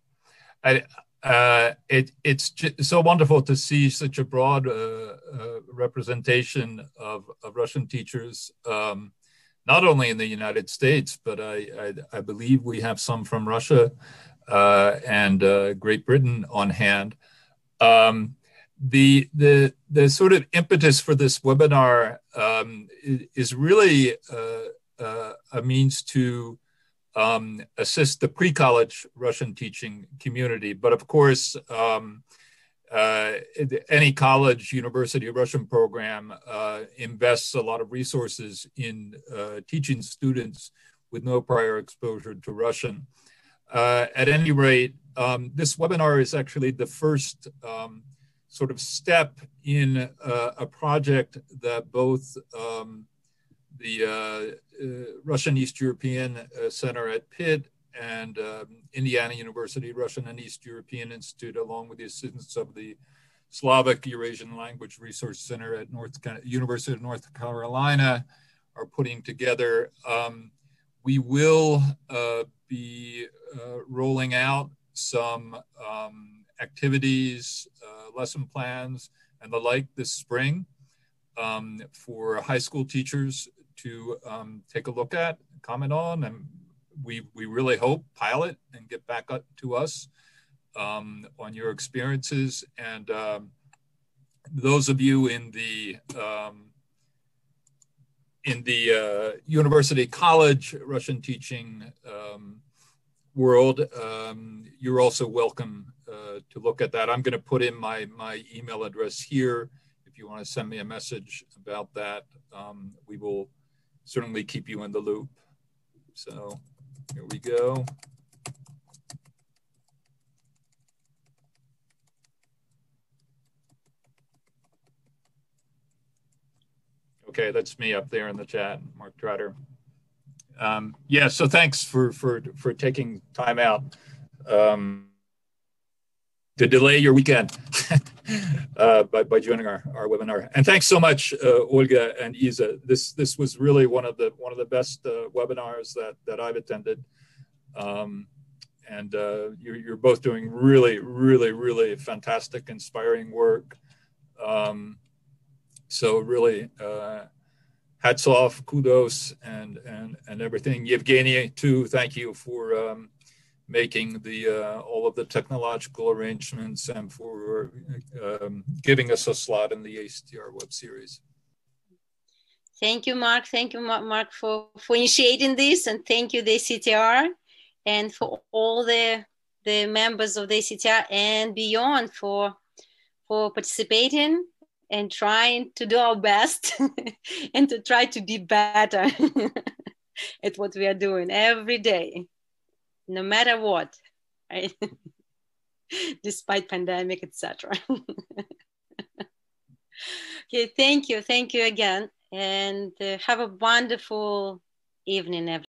I, uh, it, it's so wonderful to see such a broad uh, uh, representation of, of Russian teachers. Um, not only in the United States, but I, I, I believe we have some from Russia uh, and uh, Great Britain on hand. Um, the, the, the sort of impetus for this webinar um, is really uh, uh, a means to um, assist the pre-college Russian teaching community. But of course, um, uh, any college, university, Russian program uh, invests a lot of resources in uh, teaching students with no prior exposure to Russian. Uh, at any rate, um, this webinar is actually the first um, sort of step in uh, a project that both um, the uh, Russian East European Center at Pitt and um, Indiana University Russian and East European Institute, along with the assistance of the Slavic Eurasian Language Resource Center at North University of North Carolina, are putting together. Um, we will uh, be uh, rolling out some um, activities, uh, lesson plans, and the like this spring um, for high school teachers to um, take a look at, comment on, and we, we really hope pilot and get back up to us um, on your experiences. And um, those of you in the um, in the uh, university college Russian teaching um, world, um, you're also welcome uh, to look at that. I'm going to put in my my email address here. If you want to send me a message about that, um, we will certainly keep you in the loop. So. Here we go. Okay, that's me up there in the chat, Mark Trotter. Um, yeah, so thanks for for for taking time out um, to delay your weekend uh, by, by joining our, our webinar. And thanks so much, uh, Olga and Isa. This this was really one of the one of the best uh, webinars that that I've attended. Um, and uh, you're, you're both doing really, really, really fantastic, inspiring work. Um, so really, uh, hats off, kudos, and and and everything. Yevgeny, too. Thank you for um, making the uh, all of the technological arrangements and for um, giving us a slot in the ACTR web series. Thank you, Mark. Thank you, Mark, for, for initiating this, and thank you, the ACTR, and for all the the members of the ACTR and beyond for for participating and trying to do our best and to try to be better at what we are doing every day no matter what right? Despite pandemic etc okay thank you thank you again and uh, have a wonderful evening everyone